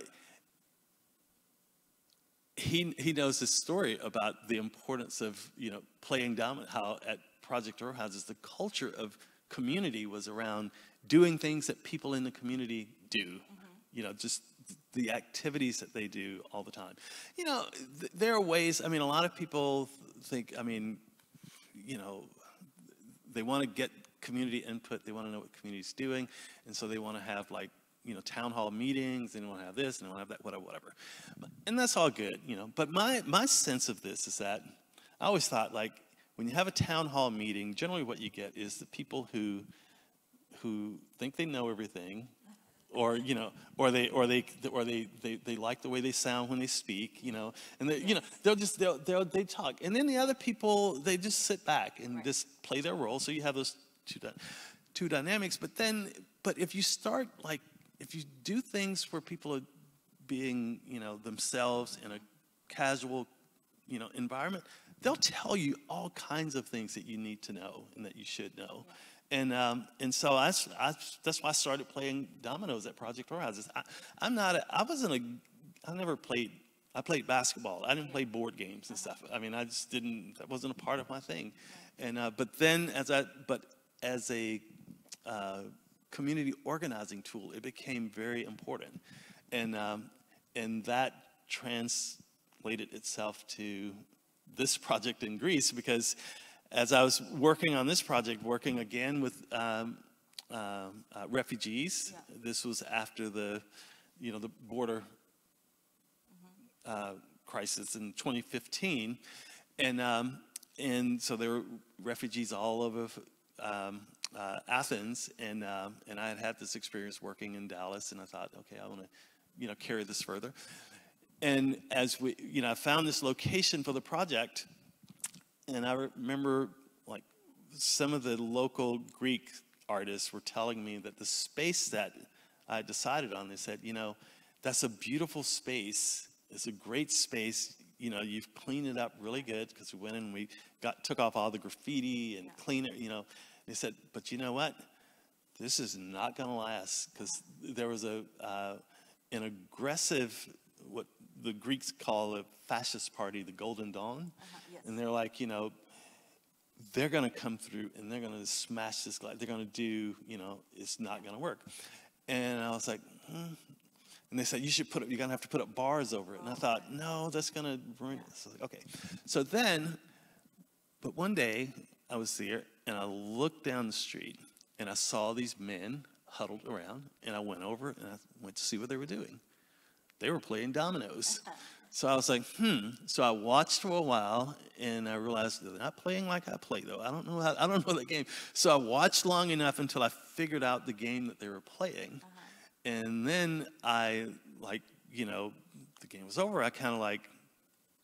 he he knows this story about the importance of you know playing dominoes. How at Project Row Houses the culture of community was around doing things that people in the community do. You know, just the activities that they do all the time. You know, th- there are ways. I mean, a lot of people think. I mean, you know, they want to get community input. They want to know what community's doing, and so they want to have like you know town hall meetings. They want to have this and they want to have that, whatever, whatever. And that's all good, you know. But my my sense of this is that I always thought like when you have a town hall meeting, generally what you get is the people who who think they know everything or you know or they or they or they, they they like the way they sound when they speak you know and they you know they'll just they'll, they'll they talk and then the other people they just sit back and just play their role so you have those two two dynamics but then but if you start like if you do things where people are being you know themselves in a casual you know environment they'll tell you all kinds of things that you need to know and that you should know and um, and so I, I- that's why I started playing dominoes at Project Houses. I, I'm not a, I wasn't a I never played I played basketball. I didn't play board games and stuff. I mean I just didn't that wasn't a part of my thing. And uh, but then as I but as a uh, community organizing tool, it became very important, and um, and that translated itself to this project in Greece because as I was working on this project, working again with um, um, uh, refugees, this was after the, you know, the border uh, crisis in 2015, and um, and so there were refugees all over um, uh, Athens, and um, and I had had this experience working in Dallas, and I thought, okay, I want to, you know, carry this further. And as we, you know, I found this location for the project, and I remember like some of the local Greek artists were telling me that the space that I decided on, they said, you know, that's a beautiful space. It's a great space. You know, you've cleaned it up really good because we went in and we got took off all the graffiti and cleaned it. You know, they said, but you know what? This is not going to last because there was a uh, an aggressive what the Greeks call a fascist party, the Golden Dawn, yes. and they're like, you know, they're going to come through and they're going to smash this glass. They're going to do, you know, it's not going to work. And I was like, hmm. and they said you should put up, you're going to have to put up bars over it. And I thought, no, that's going to ruin it. So, like, okay, so then, but one day I was there and I looked down the street and I saw these men huddled around, and I went over and I went to see what they were doing. They were playing dominoes. *laughs* So I was like, hmm. So I watched for a while, and I realized they're not playing like I play, though. I don't know how. I don't know the game. So I watched long enough until I figured out the game that they were playing, And then I, like, you know, the game was over. I kind of like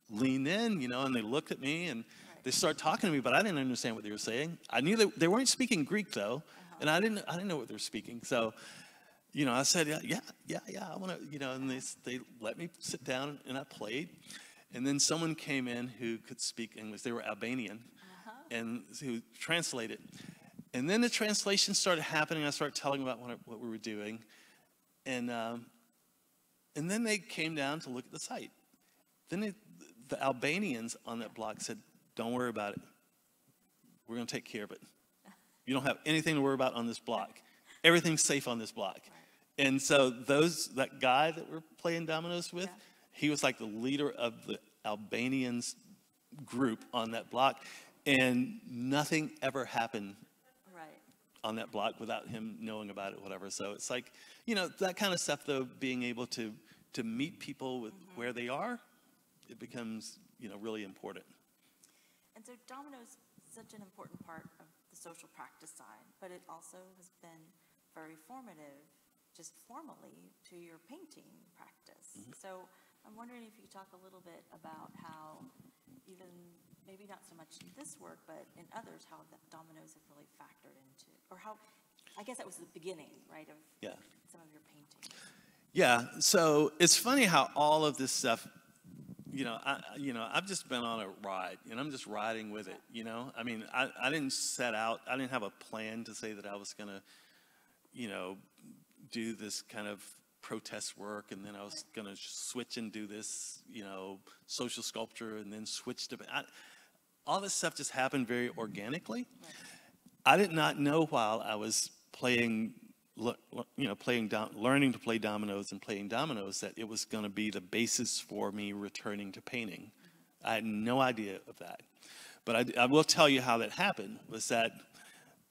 leaned in, you know, and they looked at me and they started talking to me, but I didn't understand what they were saying. I knew they, they weren't speaking Greek though, and I didn't I didn't know what they were speaking. So, you know, I said, yeah, yeah, yeah, yeah I want to, you know, and they they let me sit down and I played, and then someone came in who could speak English. They were Albanian, and who translated. And then the translation started happening. I started telling about what, what we were doing, and um, and then they came down to look at the site. Then the Albanians on that block said, "Don't worry about it. We're going to take care of it. You don't have anything to worry about on this block. Everything's safe on this block." And so those that guy that we're playing dominoes with, he was like the leader of the Albanians group on that block, and nothing ever happened Right. on that block without him knowing about it, whatever. So it's like, you know, that kind of stuff, though, being able to to meet people with mm-hmm. where they are, it becomes, you know, really important. And so dominoes is such an important part of the social practice side, but it also has been very formative, just formally, to your painting practice. Mm-hmm. So I'm wondering if you could talk a little bit about how even, maybe not so much in this work, but in others, how the dominoes have really factored into, or how, I guess that was the beginning, right, of Yeah. some of your painting. Yeah. So it's funny how all of this stuff, you know, I, you know, I've just been on a ride, and I'm just riding with it. You know, I mean, I, I didn't set out, I didn't have a plan to say that I was gonna, you know, do this kind of protest work, and then I was gonna switch and do this, you know, social sculpture, and then switch to. I, all this stuff just happened very organically. I did not know while I was playing, you know, playing, learning to play dominoes and playing dominoes that it was going to be the basis for me returning to painting. I had no idea of that. But I, I will tell you how that happened was that,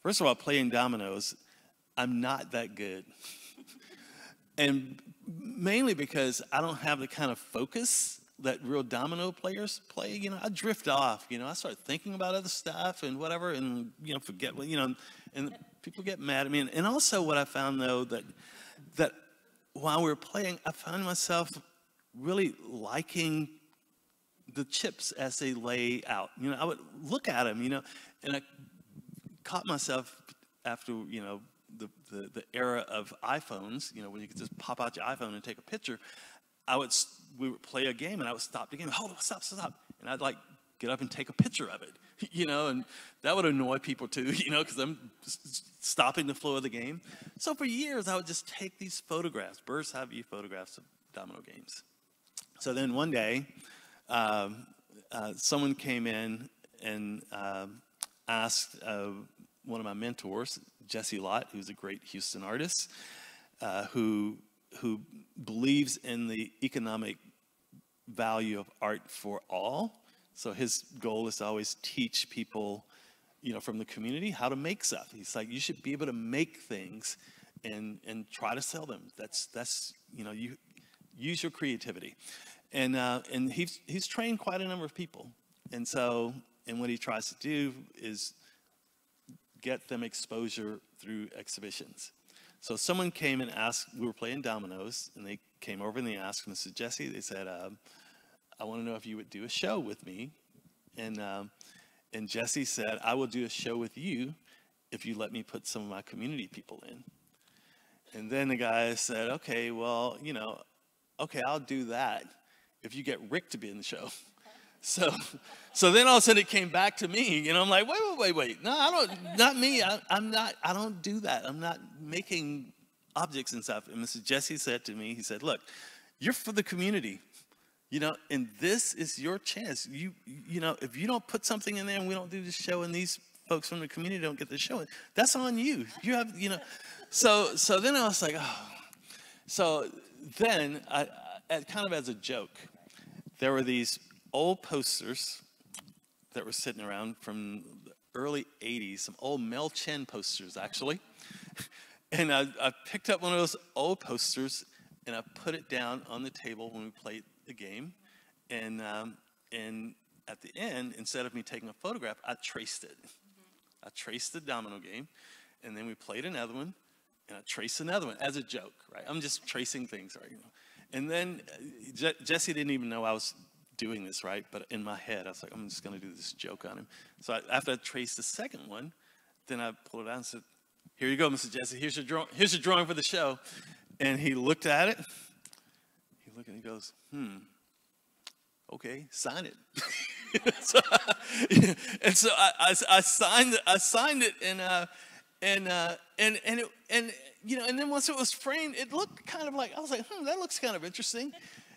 first of all, playing dominoes, I'm not that good. *laughs* and mainly because I don't have the kind of focus that real domino players play. You know, I drift off. You know, I start thinking about other stuff and whatever, and you know, forget what you know, and people get mad at me. And, also, what I found though that that while we were playing, I found myself really liking the chips as they lay out. You know, I would look at them. You know, and I caught myself after you know the, the, the era of iPhones, you know, when you could just pop out your iPhone and take a picture, I would we would play a game and I would stop the game, hold on, stop, stop, and I'd like get up and take a picture of it, *laughs* you know, and that would annoy people too, *laughs* you know, because I'm stopping the flow of the game. So for years, I would just take these photographs, bird's eye view photographs of domino games. So then one day, um, uh, someone came in and um, asked uh, one of my mentors, Jesse Lott, who's a great Houston artist, uh, who who believes in the economic value of art for all. So his goal is to always teach people, you know, from the community how to make stuff. He's like, you should be able to make things and and try to sell them. That's that's you know you use your creativity, and uh, and he's he's trained quite a number of people, and so and what he tries to do is get them exposure through exhibitions. So someone came and asked, we were playing dominoes, and they came over and they asked, said, Jesse, they said, um, I want to know if you would do a show with me. And, um, and Jesse said, I will do a show with you if you let me put some of my community people in. And then the guy said, okay, well, you know, okay, I'll do that if you get Rick to be in the show. *laughs* So, so then all of a sudden it came back to me, know. I'm like, wait, wait, wait, wait. No, I don't. Not me. I, I'm not. I don't do that. I'm not making objects and stuff. And Mrs. Jesse said to me, he said, look, you're for the community, you know, and this is your chance. You, you know, if you don't put something in there and we don't do the show, and these folks from the community don't get the show, that's on you. You have, you know. So, so then I was like, oh. So then, I, I, kind of as a joke, there were these old posters that were sitting around from the early 80s, some old Mel Chin posters, actually. *laughs* And I, I picked up one of those old posters and I put it down on the table when we played the game. And, um, and at the end, instead of me taking a photograph, I traced it. I traced the domino game. And then we played another one. and I traced another one as a joke, right? I'm just tracing things, right? You know. And then uh, Je- Jesse didn't even know I was doing this, right? But in my head, I was like, I'm just going to do this joke on him. So I, after I traced the second one, then I pulled it out and said, Here you go, Mr. Jesse. Here's your, draw- here's your drawing for the show. And he looked at it. And he goes, Hmm, okay, sign it. *laughs* so, and so I, I, I, signed. I signed it, and uh, and uh, and and it, and you know, and then once it was framed, it looked kind of like I was like, hmm, that looks kind of interesting.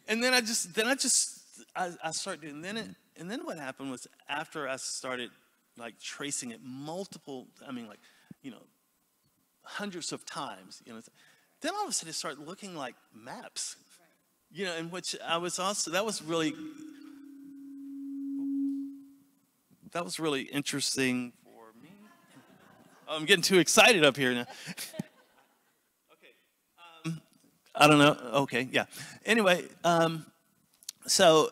And then I just then I just I, I started doing then it, and then what happened was after I started like tracing it multiple, I mean like, you know, hundreds of times, you know, then all of a sudden it started looking like maps. You know, in which I was also that was really that was really interesting for me. Oh, I'm getting too excited up here now. *laughs* okay. Um, I don't know. Okay, yeah. Anyway, um, so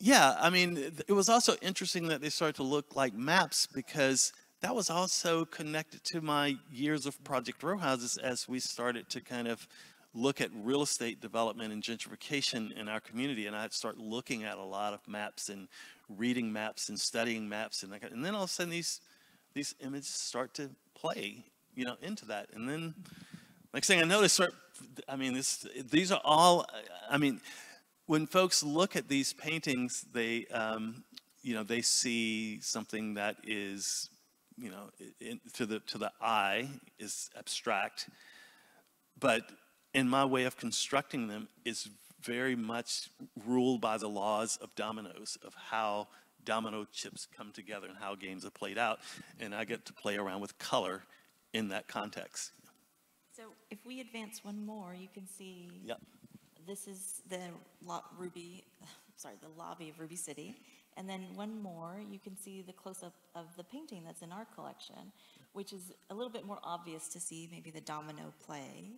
yeah, I mean, it was also interesting that they started to look like maps because that was also connected to my years of Project Row Houses as we started to kind of look at real estate development and gentrification in our community. And I'd start looking at a lot of maps and reading maps and studying maps and and then all of a sudden these these images start to play, you know, into that. And then like saying I noticed start I mean this these are all I mean when folks look at these paintings, they um, you know they see something that is you know in, to the to the eye is abstract, but in my way of constructing them is very much ruled by the laws of dominoes, of how domino chips come together and how games are played out. And I get to play around with color in that context. So if we advance one more, you can see Yep. this is the Ruby, sorry, the lobby of Ruby City. And then one more, you can see the close-up of the painting that's in our collection, which is a little bit more obvious to see maybe the domino play.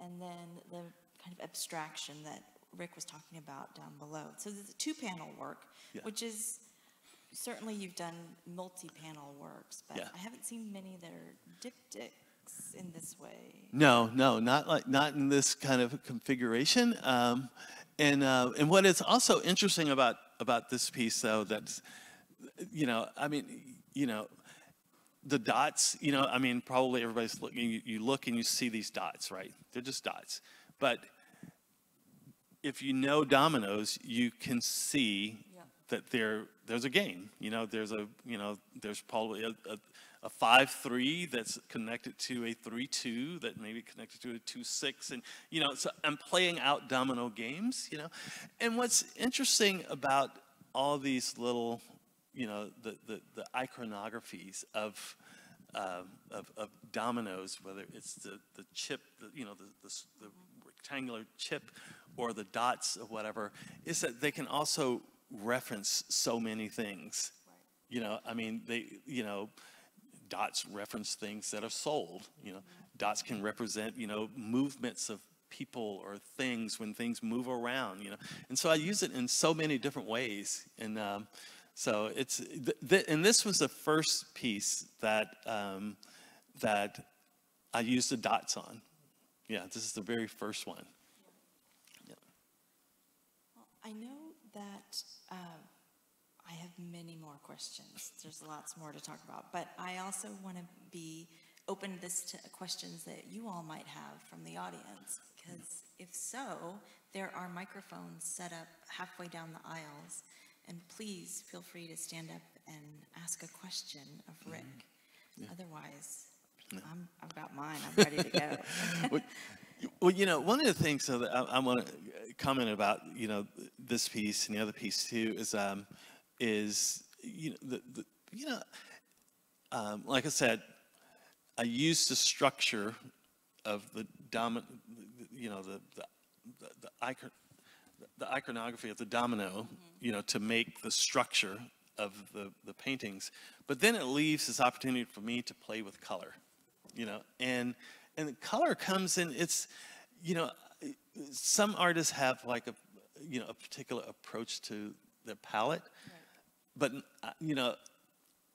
And then the kind of abstraction that Rick was talking about down below. So there's two-panel work, Yeah. which is, certainly you've done multi-panel works, but Yeah. I haven't seen many that are diptychs in this way. No, no, not like not in this kind of configuration. Um, and uh, and what is also interesting about about this piece, though, that's you know, I mean, you know, the dots. You know, I mean, probably everybody's looking. You, you look and you see these dots, right? They're just dots. But if you know dominoes, you can see Yeah. that there there's a game. You know, there's a you know there's probably a, a, a five three that's connected to a three two that may be connected to a two six, and you know, so I'm playing out domino games. You know, and what's interesting about all these little, you know, the the, the iconographies of um, of, of dominoes, whether it's the, the chip, the, you know, the, the, the rectangular chip or the dots or whatever, is that they can also reference so many things. You know, I mean, they, you know, dots reference things that are sold. You know, dots can represent, you know, movements of people or things when things move around. You know, and so I use it in so many different ways. And um, so it's, th- th- and this was the first piece that um, that I used the dots on. Yeah, this is the very first one. I know that uh, I have many more questions. There's lots more to talk about, but I also want to be open this to questions that you all might have from the audience. Because if so, there are microphones set up halfway down the aisles, and please feel free to stand up and ask a question of Rick. Otherwise, I'm, I've got mine. I'm ready to go. *laughs* well, well, you know, one of the things that I, I want to comment about, you know, this piece and the other piece too is, um, is you know, the, the you know, um, like I said, I used the structure of the dominant, you know, the the the, the, icon, the iconography of the domino, you know, to make the structure of the, the paintings. But then it leaves this opportunity for me to play with color, you know, and and the color comes in. It's, you know, some artists have like a, you know, a particular approach to their palette, but uh, you know,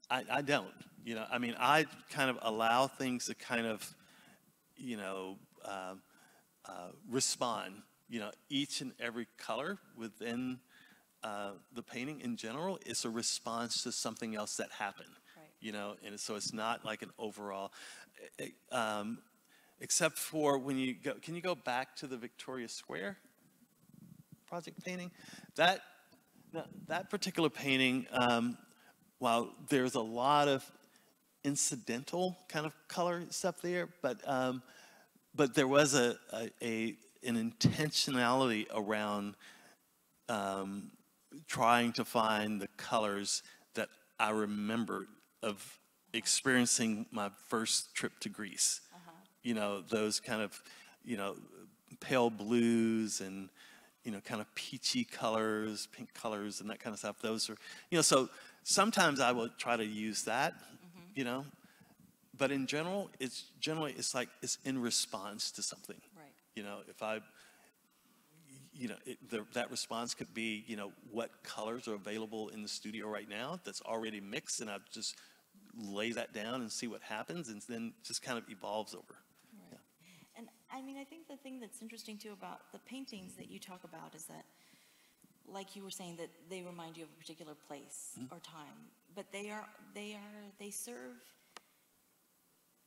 I, I don't. You know, I mean, I kind of allow things to kind of you know, um, uh, respond. You know, each and every color within uh, the painting in general is a response to something else that happened. Right. You know, and so it's not like an overall, eh, eh, um, except for when you go, can you go back to the Victoria Square project painting? That, that, that particular painting, um, while there's a lot of incidental kind of color stuff there, but um, but there was a, a, a an intentionality around um, trying to find the colors that I remembered of experiencing my first trip to Greece. Uh-huh. You know, those kind of, you know, pale blues and, you know, kind of peachy colors, pink colors, and that kind of stuff. Those are, you know, so sometimes I will try to use that, mm-hmm. you know, but in general, it's generally it's like it's in response to something. Right. You know, if I, you know, it, the, that response could be, you know, what colors are available in the studio right now that's already mixed, and I just lay that down and see what happens, and then just kind of evolves over. Right. And I mean, I think the thing that's interesting too about the paintings that you talk about is that, like you were saying, that they remind you of a particular place mm-hmm. or time, but they are they are they serve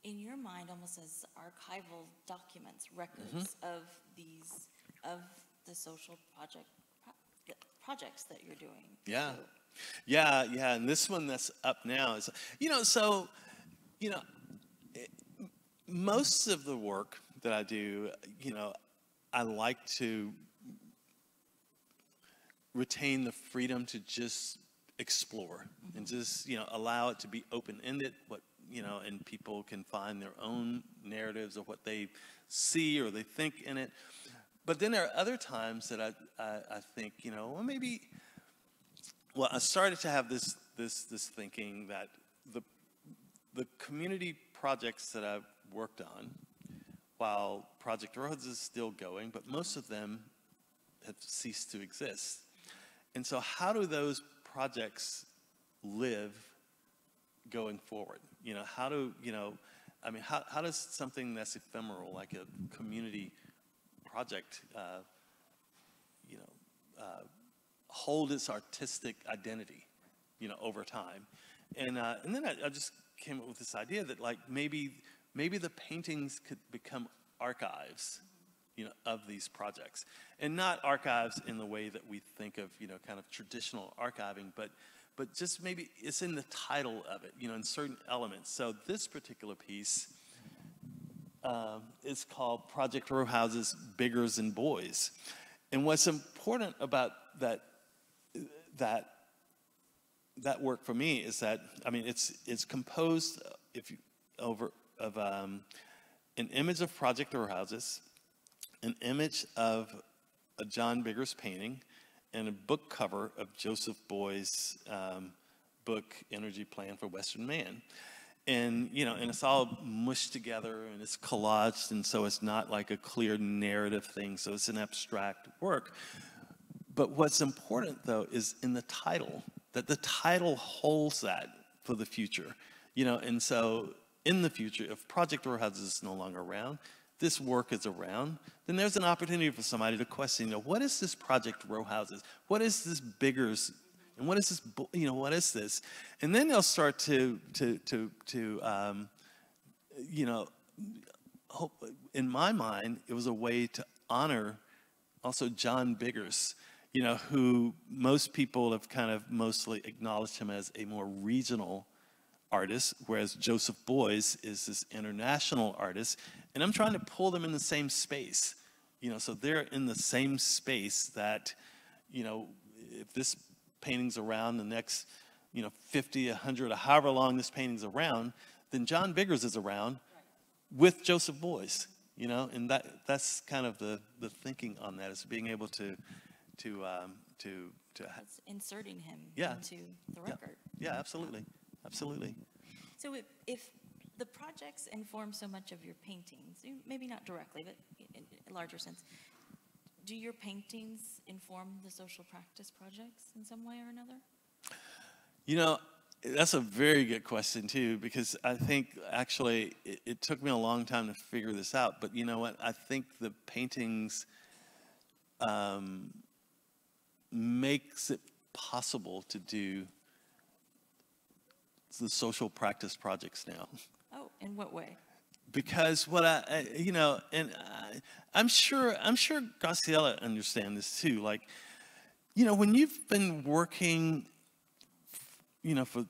in your mind almost as archival documents, records mm-hmm. of these of the social project pro- projects that you're doing. Yeah. So- Yeah, yeah, and this one that's up now is, you know, so, you know, it- most of the work that I do, you know, I like to retain the freedom to just explore and mm-hmm. just, you know, allow it to be open-ended, what, you know, and people can find their own narratives of what they see or they think in it. But then there are other times that I, I, I think, you know, well, maybe, well, I started to have this this this thinking that the the community projects that I've worked on, while Project Roads is still going, but most of them have ceased to exist. And so, how do those projects live going forward? You know, how do you know? I mean, how how does something that's ephemeral, like a community project, uh, you know, uh, hold its artistic identity, you know, over time. And uh, and then I, I just came up with this idea that like maybe maybe the paintings could become archives, you know, of these projects, and not archives in the way that we think of, you know, kind of traditional archiving, but but just maybe it's in the title of it, you know, in certain elements. So this particular piece um, is called Project Row Houses Biggers and Boys. And what's important about that, that, that work for me is that, I mean, it's, it's composed if you, over, of um, an image of Project Row Houses, an image of a John Biggers painting, and a book cover of Joseph Beuys' um, book, Energy Plan for Western Man and you know and it's all mushed together and it's collaged and so it's not like a clear narrative thing so it's an abstract work. But what's important though is in the title that the title holds that for the future you know and so in the future if project row houses is no longer around this work is around then there's an opportunity for somebody to question you know what is this project row houses what is this biggers and what is this you know what is this? And then they'll start to to to to um, you know hope in my mind it was a way to honor also john biggers you know who most people have kind of mostly acknowledged him as a more regional artist whereas Joseph Beuys is this international artist and i'm trying to pull them in the same space you know so they're in the same space that you know if this painting's around the next, you know, 50, 100, or however long this painting's around, then John Biggers is around with Joseph Beuys, you know, and that that's kind of the the thinking on that is being able to to um, to to ha- It's inserting him Yeah. into the record. yeah, yeah absolutely, absolutely. So if, if the projects inform so much of your paintings, maybe not directly, but in a larger sense, do your paintings inform the social practice projects in some way or another? You know, That's a very good question too, because I think actually it, it, took me a long time to figure this out. But you know what? I think the paintings um, makes it possible to do the social practice projects now. Oh, in what way? Because what I, I you know, and I, I'm sure, I'm sure Graciela understand this too. Like, you know, when you've been working, you know, for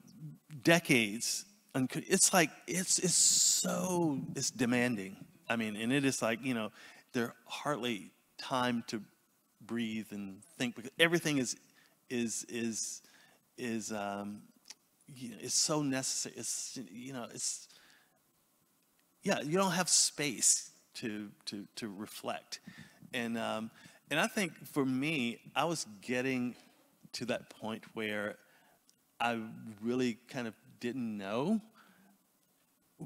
decades, and it's like it's it's so it's demanding. I mean, and it is like you know, there hardly time to breathe and think because everything is is is is um, you know, is so necessary. It's you know, it's yeah, you don't have space to to to reflect, and um, and I think for me, I was getting to that point where I really kind of didn't know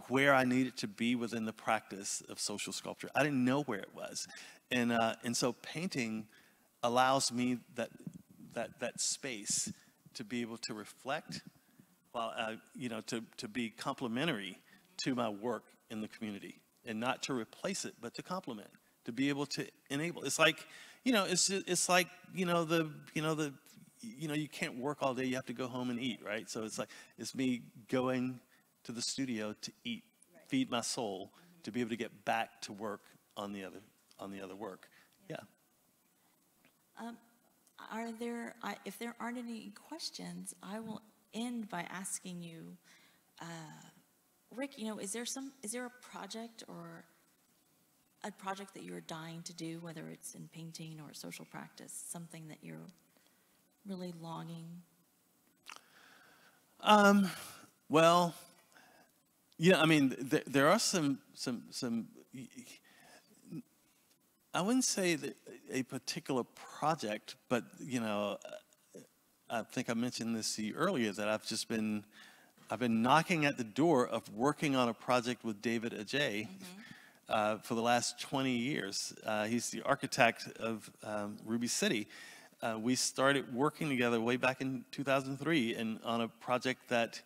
where I needed to be within the practice of social sculpture. I didn't know where it was, and uh, and so painting allows me that that that space to be able to reflect, while uh, you know to to be complementary to my work in the community, and not to replace it, but to complement, to be able to enable. It's like you know, it's it's like you know the you know the you know you can't work all day. You have to go home and eat, right? So it's like it's me going to the studio to eat, right. feed my soul, mm-hmm. to be able to get back to work on the other on the other work. Yeah. Um, are there? I, if there aren't any questions, I will end by asking you, uh, Rick. You know, is there some? Is there a project or a project that you're dying to do, whether it's in painting or social practice, something that you're really longing? Um, well, yeah, I mean, th- there are some, some, some, I wouldn't say that a particular project, but, you know, I think I mentioned this earlier that I've just been, I've been knocking at the door of working on a project with David Adjaye Mm-hmm uh, for the last 20 years. Uh, he's the architect of um, Ruby City. Uh, we started working together way back in 2003 and on a project that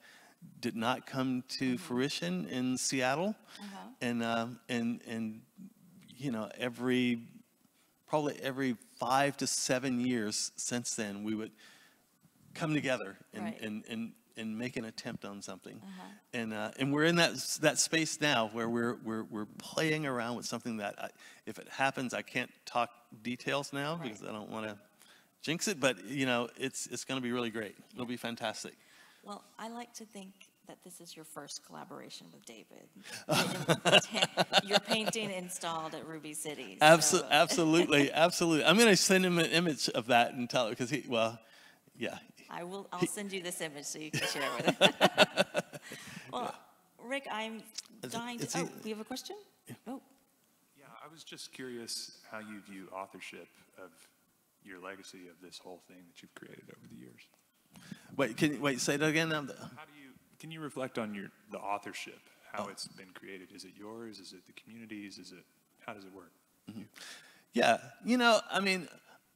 did not come to mm-hmm. fruition in Seattle. Uh-huh. And, um, and, and, you know, every, probably every five to seven years since then, we would come together and, right. and, and and make an attempt on something. Uh-huh. And, uh, and we're in that, that space now where we're, we're, we're playing around with something that I, if it happens, I can't talk details now right. because I don't want to jinx it, but you know, it's, it's going to be really great. It'll be fantastic. Well, I like to think that this is your first collaboration with David. *laughs* Your painting installed at Ruby City. So. Absolutely, absolutely, absolutely. I'm going to send him an image of that and tell because he, well, yeah, I will. I'll send you this image so you can share with *laughs* it. *laughs* well, Rick, I'm dying to. Oh, we have a question. Yeah. Oh. Yeah, I was just curious how you view authorship of your legacy of this whole thing that you've created over the years. Wait, can you wait? Say that again. How do you? Can you reflect on your the authorship? How oh. it's been created? Is it yours? Is it the communities? Is it? How does it work? Mm-hmm. Yeah, you know, I mean,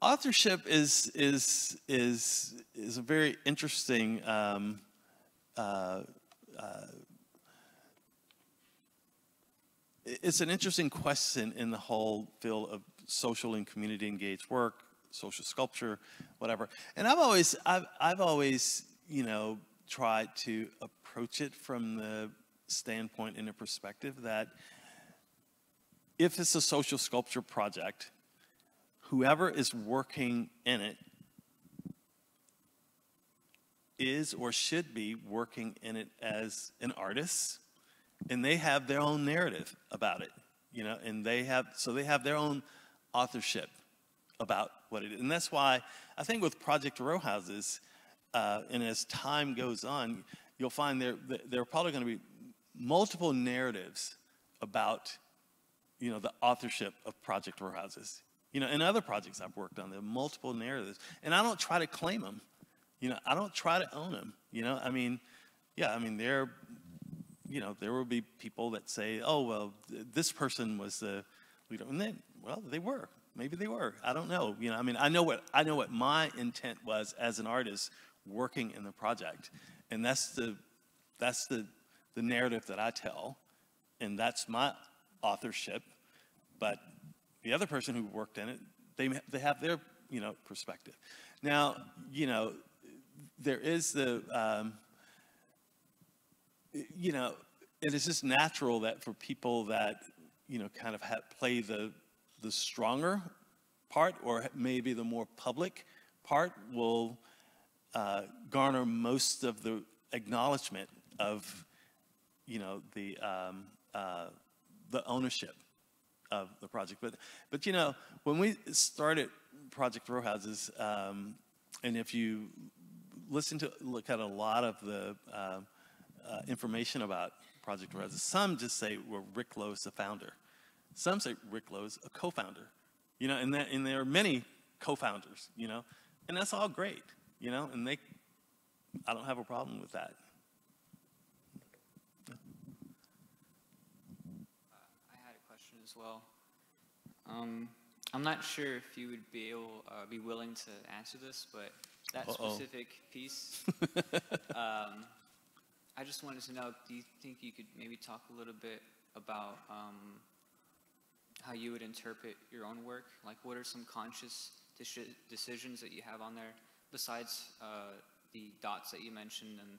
authorship is is is is a very interesting um, uh, uh, it's an interesting question in the whole field of social and community engaged work social sculpture whatever. And i've always i've, I've always you know tried to approach it from the standpoint and a perspective that if it's a social sculpture project whoever is working in it is or should be working in it as an artist and they have their own narrative about it you know and they have so they have their own authorship about what it is. And that's why i think with project row houses uh, and as time goes on you'll find there there are probably going to be multiple narratives about you know the authorship of project row houses you know, in other projects I've worked on, there are multiple narratives, and I don't try to claim them. You know, I don't try to own them. You know, I mean, yeah, I mean, there, you know, there will be people that say, "Oh, well, th- this person was the leader," and then, well, they were. Maybe they were. I don't know. You know, I mean, I know what I know what my intent was as an artist working in the project. And that's the, that's the, the narrative that I tell, and that's my authorship. But the other person who worked in it, they, they have their, you know, perspective. Now, you know, there is the, um, you know, it is just natural that for people that, you know, kind of have, play the, the stronger part or maybe the more public part will uh, garner most of the acknowledgement of, you know, the, um, uh, the ownership of the project. But, but you know, when we started Project Row Houses, um, and if you listen to, look at a lot of the um, uh, information about Project Row Houses, some just say, well, Rick Lowe's the founder. Some say Rick Lowe's a co-founder. You know, and, that, and there are many co-founders, you know, and that's all great, you know, and they, I don't have a problem with that. I had a question as well. Um, I'm not sure if you would be able, uh, be willing to answer this, but that Uh-oh. specific piece, *laughs* um, I just wanted to know, do you think you could maybe talk a little bit about um, how you would interpret your own work? Like, what are some conscious deci- decisions that you have on there besides uh, the dots that you mentioned and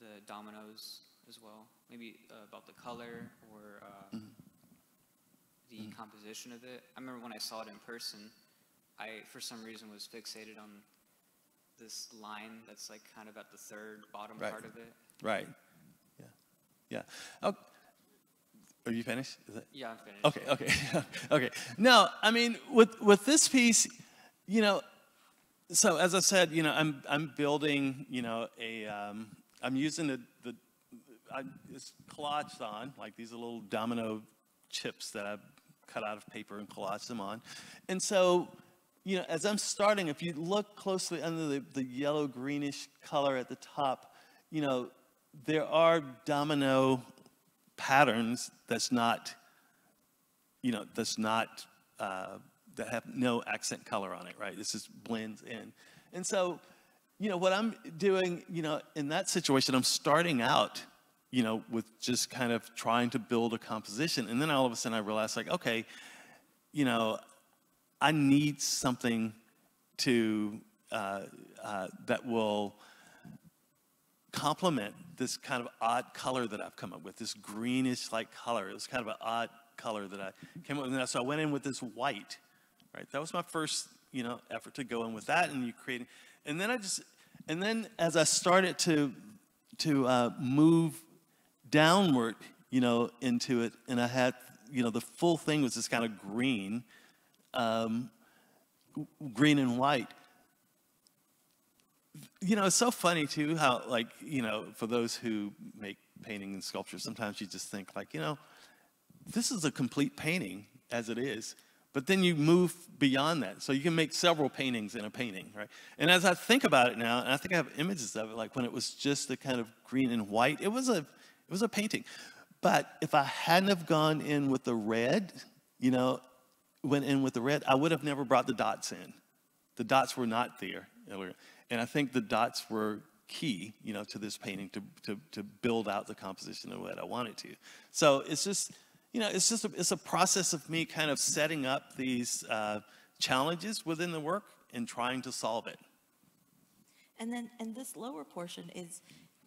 the dominoes as well? Maybe uh, about the color or uh, the composition of it. I remember when I saw it in person, I for some reason was fixated on this line that's like kind of at the third bottom Right. part of it. Right. Yeah. Yeah. Oh, are you finished? Yeah, I'm finished. Okay, okay, *laughs* okay. No, I mean, with with this piece, you know, so as I said, you know, I'm I'm building, you know, a um, I'm using the the I, it's collaged on like these little domino chips that I've cut out of paper and collage them on, and so. You know, as I'm starting, if you look closely under the, the yellow greenish color at the top, you know, there are domino patterns that's not you know, that's not, uh, that have no accent color on it, right? This just blends in. And so, you know, what I'm doing, you know, in that situation, I'm starting out, you know, with just kind of trying to build a composition. And then all of a sudden I realized, like, okay, you know, I need something to, uh, uh, that will complement this kind of odd color that I've come up with, this greenish like color. It was kind of an odd color that I came up with. So I went in with this white, right? That was my first, you know, effort to go in with that, and you create, and then I just, and then as I started to to uh, move downward, you know, into it, and I had, you know, the full thing was this kind of green, um, green and white you know, it's so funny too how, like, you know, for those who make painting and sculpture, sometimes you just think, like, you know, this is a complete painting as it is. But then you move beyond that. So you can make several paintings in a painting, right? And as I think about it now, and I think I have images of it, like when it was just the kind of green and white, it was a, it was a painting. But if I hadn't have gone in with the red, you know, went in with the red, I would have never brought the dots in. The dots were not there earlier. And I think the dots were key, you know, to this painting to, to, to build out the composition the way that I wanted to. So it's just, you know, it's just a, it's a process of me kind of setting up these uh, challenges within the work and trying to solve it. And then, and this lower portion is,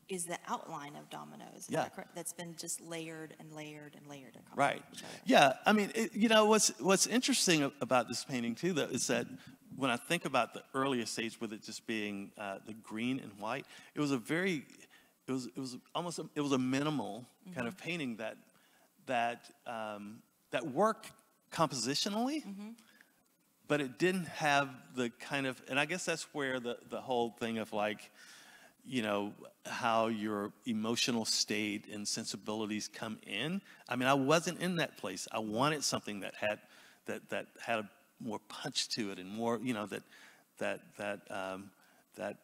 is the outline of dominoes. Yeah. That that's been just layered and layered and layered top Right. of each other. Yeah. I mean, it, you know, what's what's interesting about this painting too, though, is that when I think about the earlier stage with it just being uh, the green and white, it was a very, it was it was almost a, it was a minimal kind of painting that that um, that worked compositionally. But it didn't have the kind of, and I guess that's where the, the whole thing of like, you know, how your emotional state and sensibilities come in. I mean, I wasn't in that place. I wanted something that had that that had a more punch to it and more, you know, that that that um, that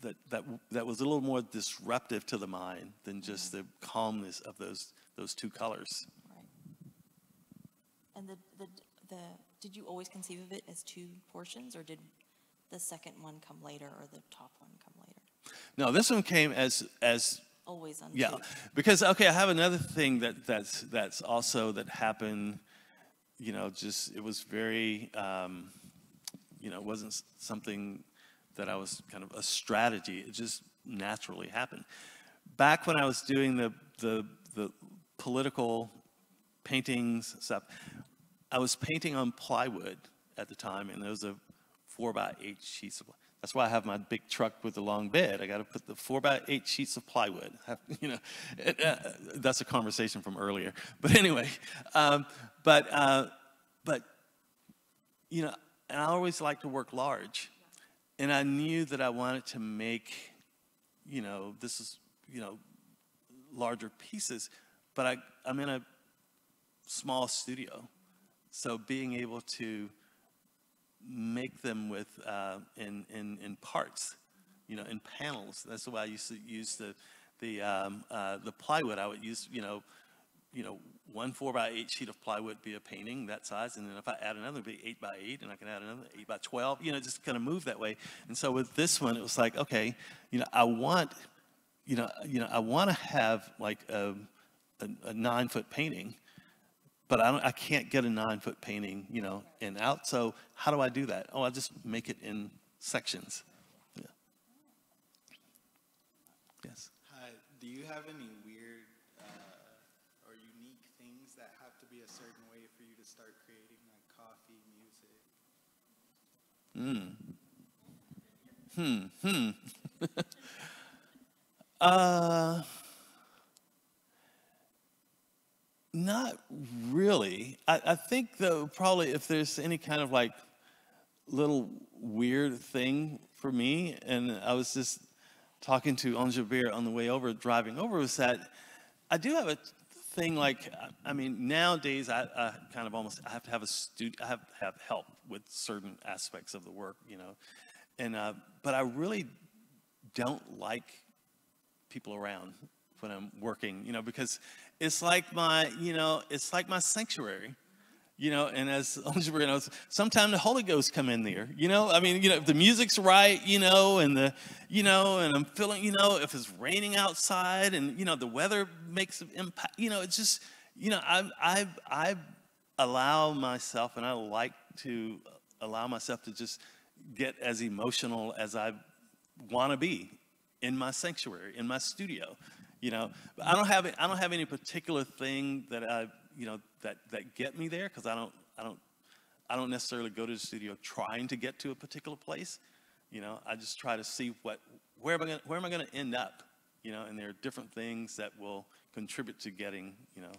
that that that was a little more disruptive to the mind than just the calmness of those those two colors. Right. And the, the, the, did you always conceive of it as two portions, or did the second one come later, or the top one come No, this one came as as Always on yeah, because okay, I have another thing that that's that's also that happened. You know, just it was very, um, you know, it wasn't something that I was kind of a strategy. It just naturally happened. Back when I was doing the the the political paintings stuff, I was painting on plywood at the time, and there was a four by eight sheets of. That's why I have my big truck with the long bed. I got to put the four by eight sheets of plywood. *laughs* Have, you know, it, uh, that's a conversation from earlier. *laughs* But anyway, um, but uh, but you know, and I always like to work large, and I knew that I wanted to make, you know, this is you know, larger pieces, but I I'm in a small studio. So being able to make them with uh, in, in in parts, you know, in panels. That's way I used to use the the um, uh, the plywood. I would use you know, you know, one four by eight sheet of plywood be a painting that size, and then if I add another, it'd be eight by eight, and I can add another eight by twelve. You know, just kind of move that way. And so with this one, it was like, okay, you know, I want, you know, you know, I want to have like a, a, a nine foot painting but I, don't, I can't get a nine foot painting, you know, in out. So how do I do that? Oh, I just make it in sections. Yeah. Yes. Hi. Do you have any weird uh, or unique things that have to be a certain way for you to start creating like coffee, music? Hmm. Hmm. *laughs* Uh, not really. I, I think though, probably if there's any kind of like little weird thing for me, and I was just talking to Anjabir on the way over, driving over, was that I do have a thing like, I mean, nowadays I, I kind of almost, I have to have a stu I have have help with certain aspects of the work, you know, and, uh, but I really don't like people around when I'm working, you know, because it's like my, you know, it's like my sanctuary. You know, and as *laughs* Algebra knows, sometimes the Holy Ghost come in there. You know, I mean, you know, if the music's right, you know, and the, you know, and I'm feeling, you know, if it's raining outside, and you know, the weather makes an impact. You know, it's just, you know, I, I, I allow myself, and I like to allow myself to just get as emotional as I want to be in my sanctuary, in my studio. You know, I don't have I don't have any particular thing that I you know that that get me there because I don't I don't I don't necessarily go to the studio trying to get to a particular place. You know, I just try to see what where am I gonna, where am I going to end up? You know, and there are different things that will contribute to getting you know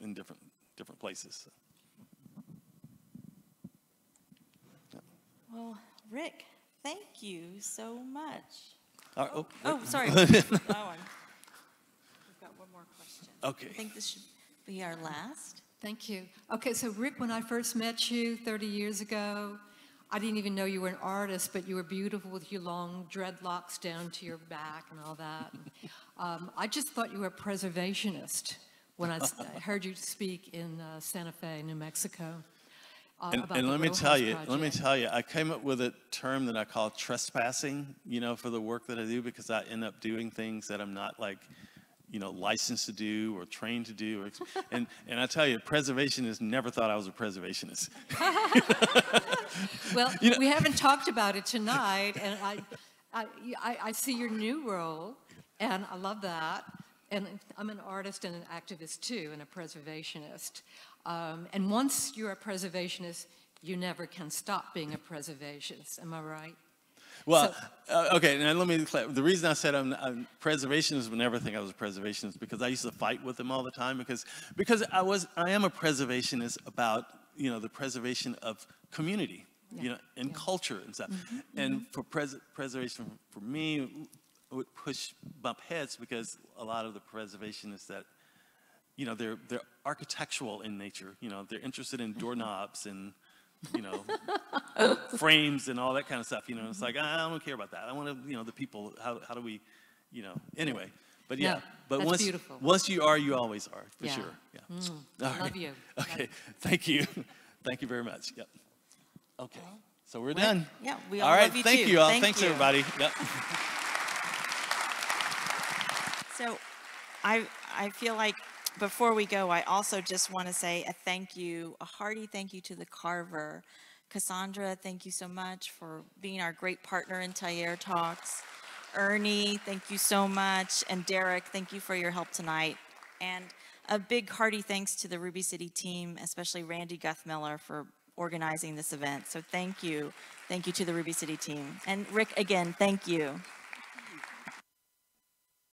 in different different places. Well, Rick, thank you so much. All right, oh, Oh, sorry. That one. We've got one more question. Okay. I think this should be our last. Thank you. Okay, so Rick, when I first met you 30 years ago, I didn't even know you were an artist, but you were beautiful with your long dreadlocks down to your back and all that. *laughs* Um, I just thought you were a preservationist when I *laughs* heard you speak in uh, Santa Fe, New Mexico. Uh, And, and let me tell you, let me tell you, I came up with a term that I call trespassing, you know, for the work that I do because I end up doing things that I'm not like, you know, licensed to do or trained to do. Or, *laughs* and, and I tell you, preservationists never thought I was a preservationist. *laughs* *laughs* Well, You know- we haven't talked about it tonight, and I, I, I, I see your new role, and I love that. And I'm an artist and an activist too, and a preservationist. Um, and once you're a preservationist, you never can stop being a preservationist. Am I right? Well, uh, okay, now let me clarify. The reason I said I'm, I'm preservationist would never think I was a preservationist because I used to fight with them all the time because because I was I am a preservationist about you know the preservation of community, you know, and culture and stuff. And for pres- preservation for me it would push bump heads because a lot of the preservationists that you know they're they're architectural in nature. You know, they're interested in doorknobs and you know *laughs* frames and all that kind of stuff. You know, it's like I don't care about that. I want to, you know, the people. How how do we, you know? Anyway, but yeah, No, but once beautiful. once you are, you always are for Yeah. sure. Yeah. Mm, love you. *laughs* Okay. Thank you. *laughs* Thank you very much. Yep. Okay. So we're done. Yeah, we All all right, love you thank too. you all. Thank Thanks, you. everybody. Yep. So I, I feel like before we go, I also just want to say a thank you, a hearty thank you to the Carver. Cassandra, thank you so much for being our great partner in Taller Talks. Ernie, thank you so much. And Derek, thank you for your help tonight. And a big hearty thanks to the Ruby City team, especially Randy Guthmiller for organizing this event. So thank you. Thank you to the Ruby City team. And Rick, again, thank you.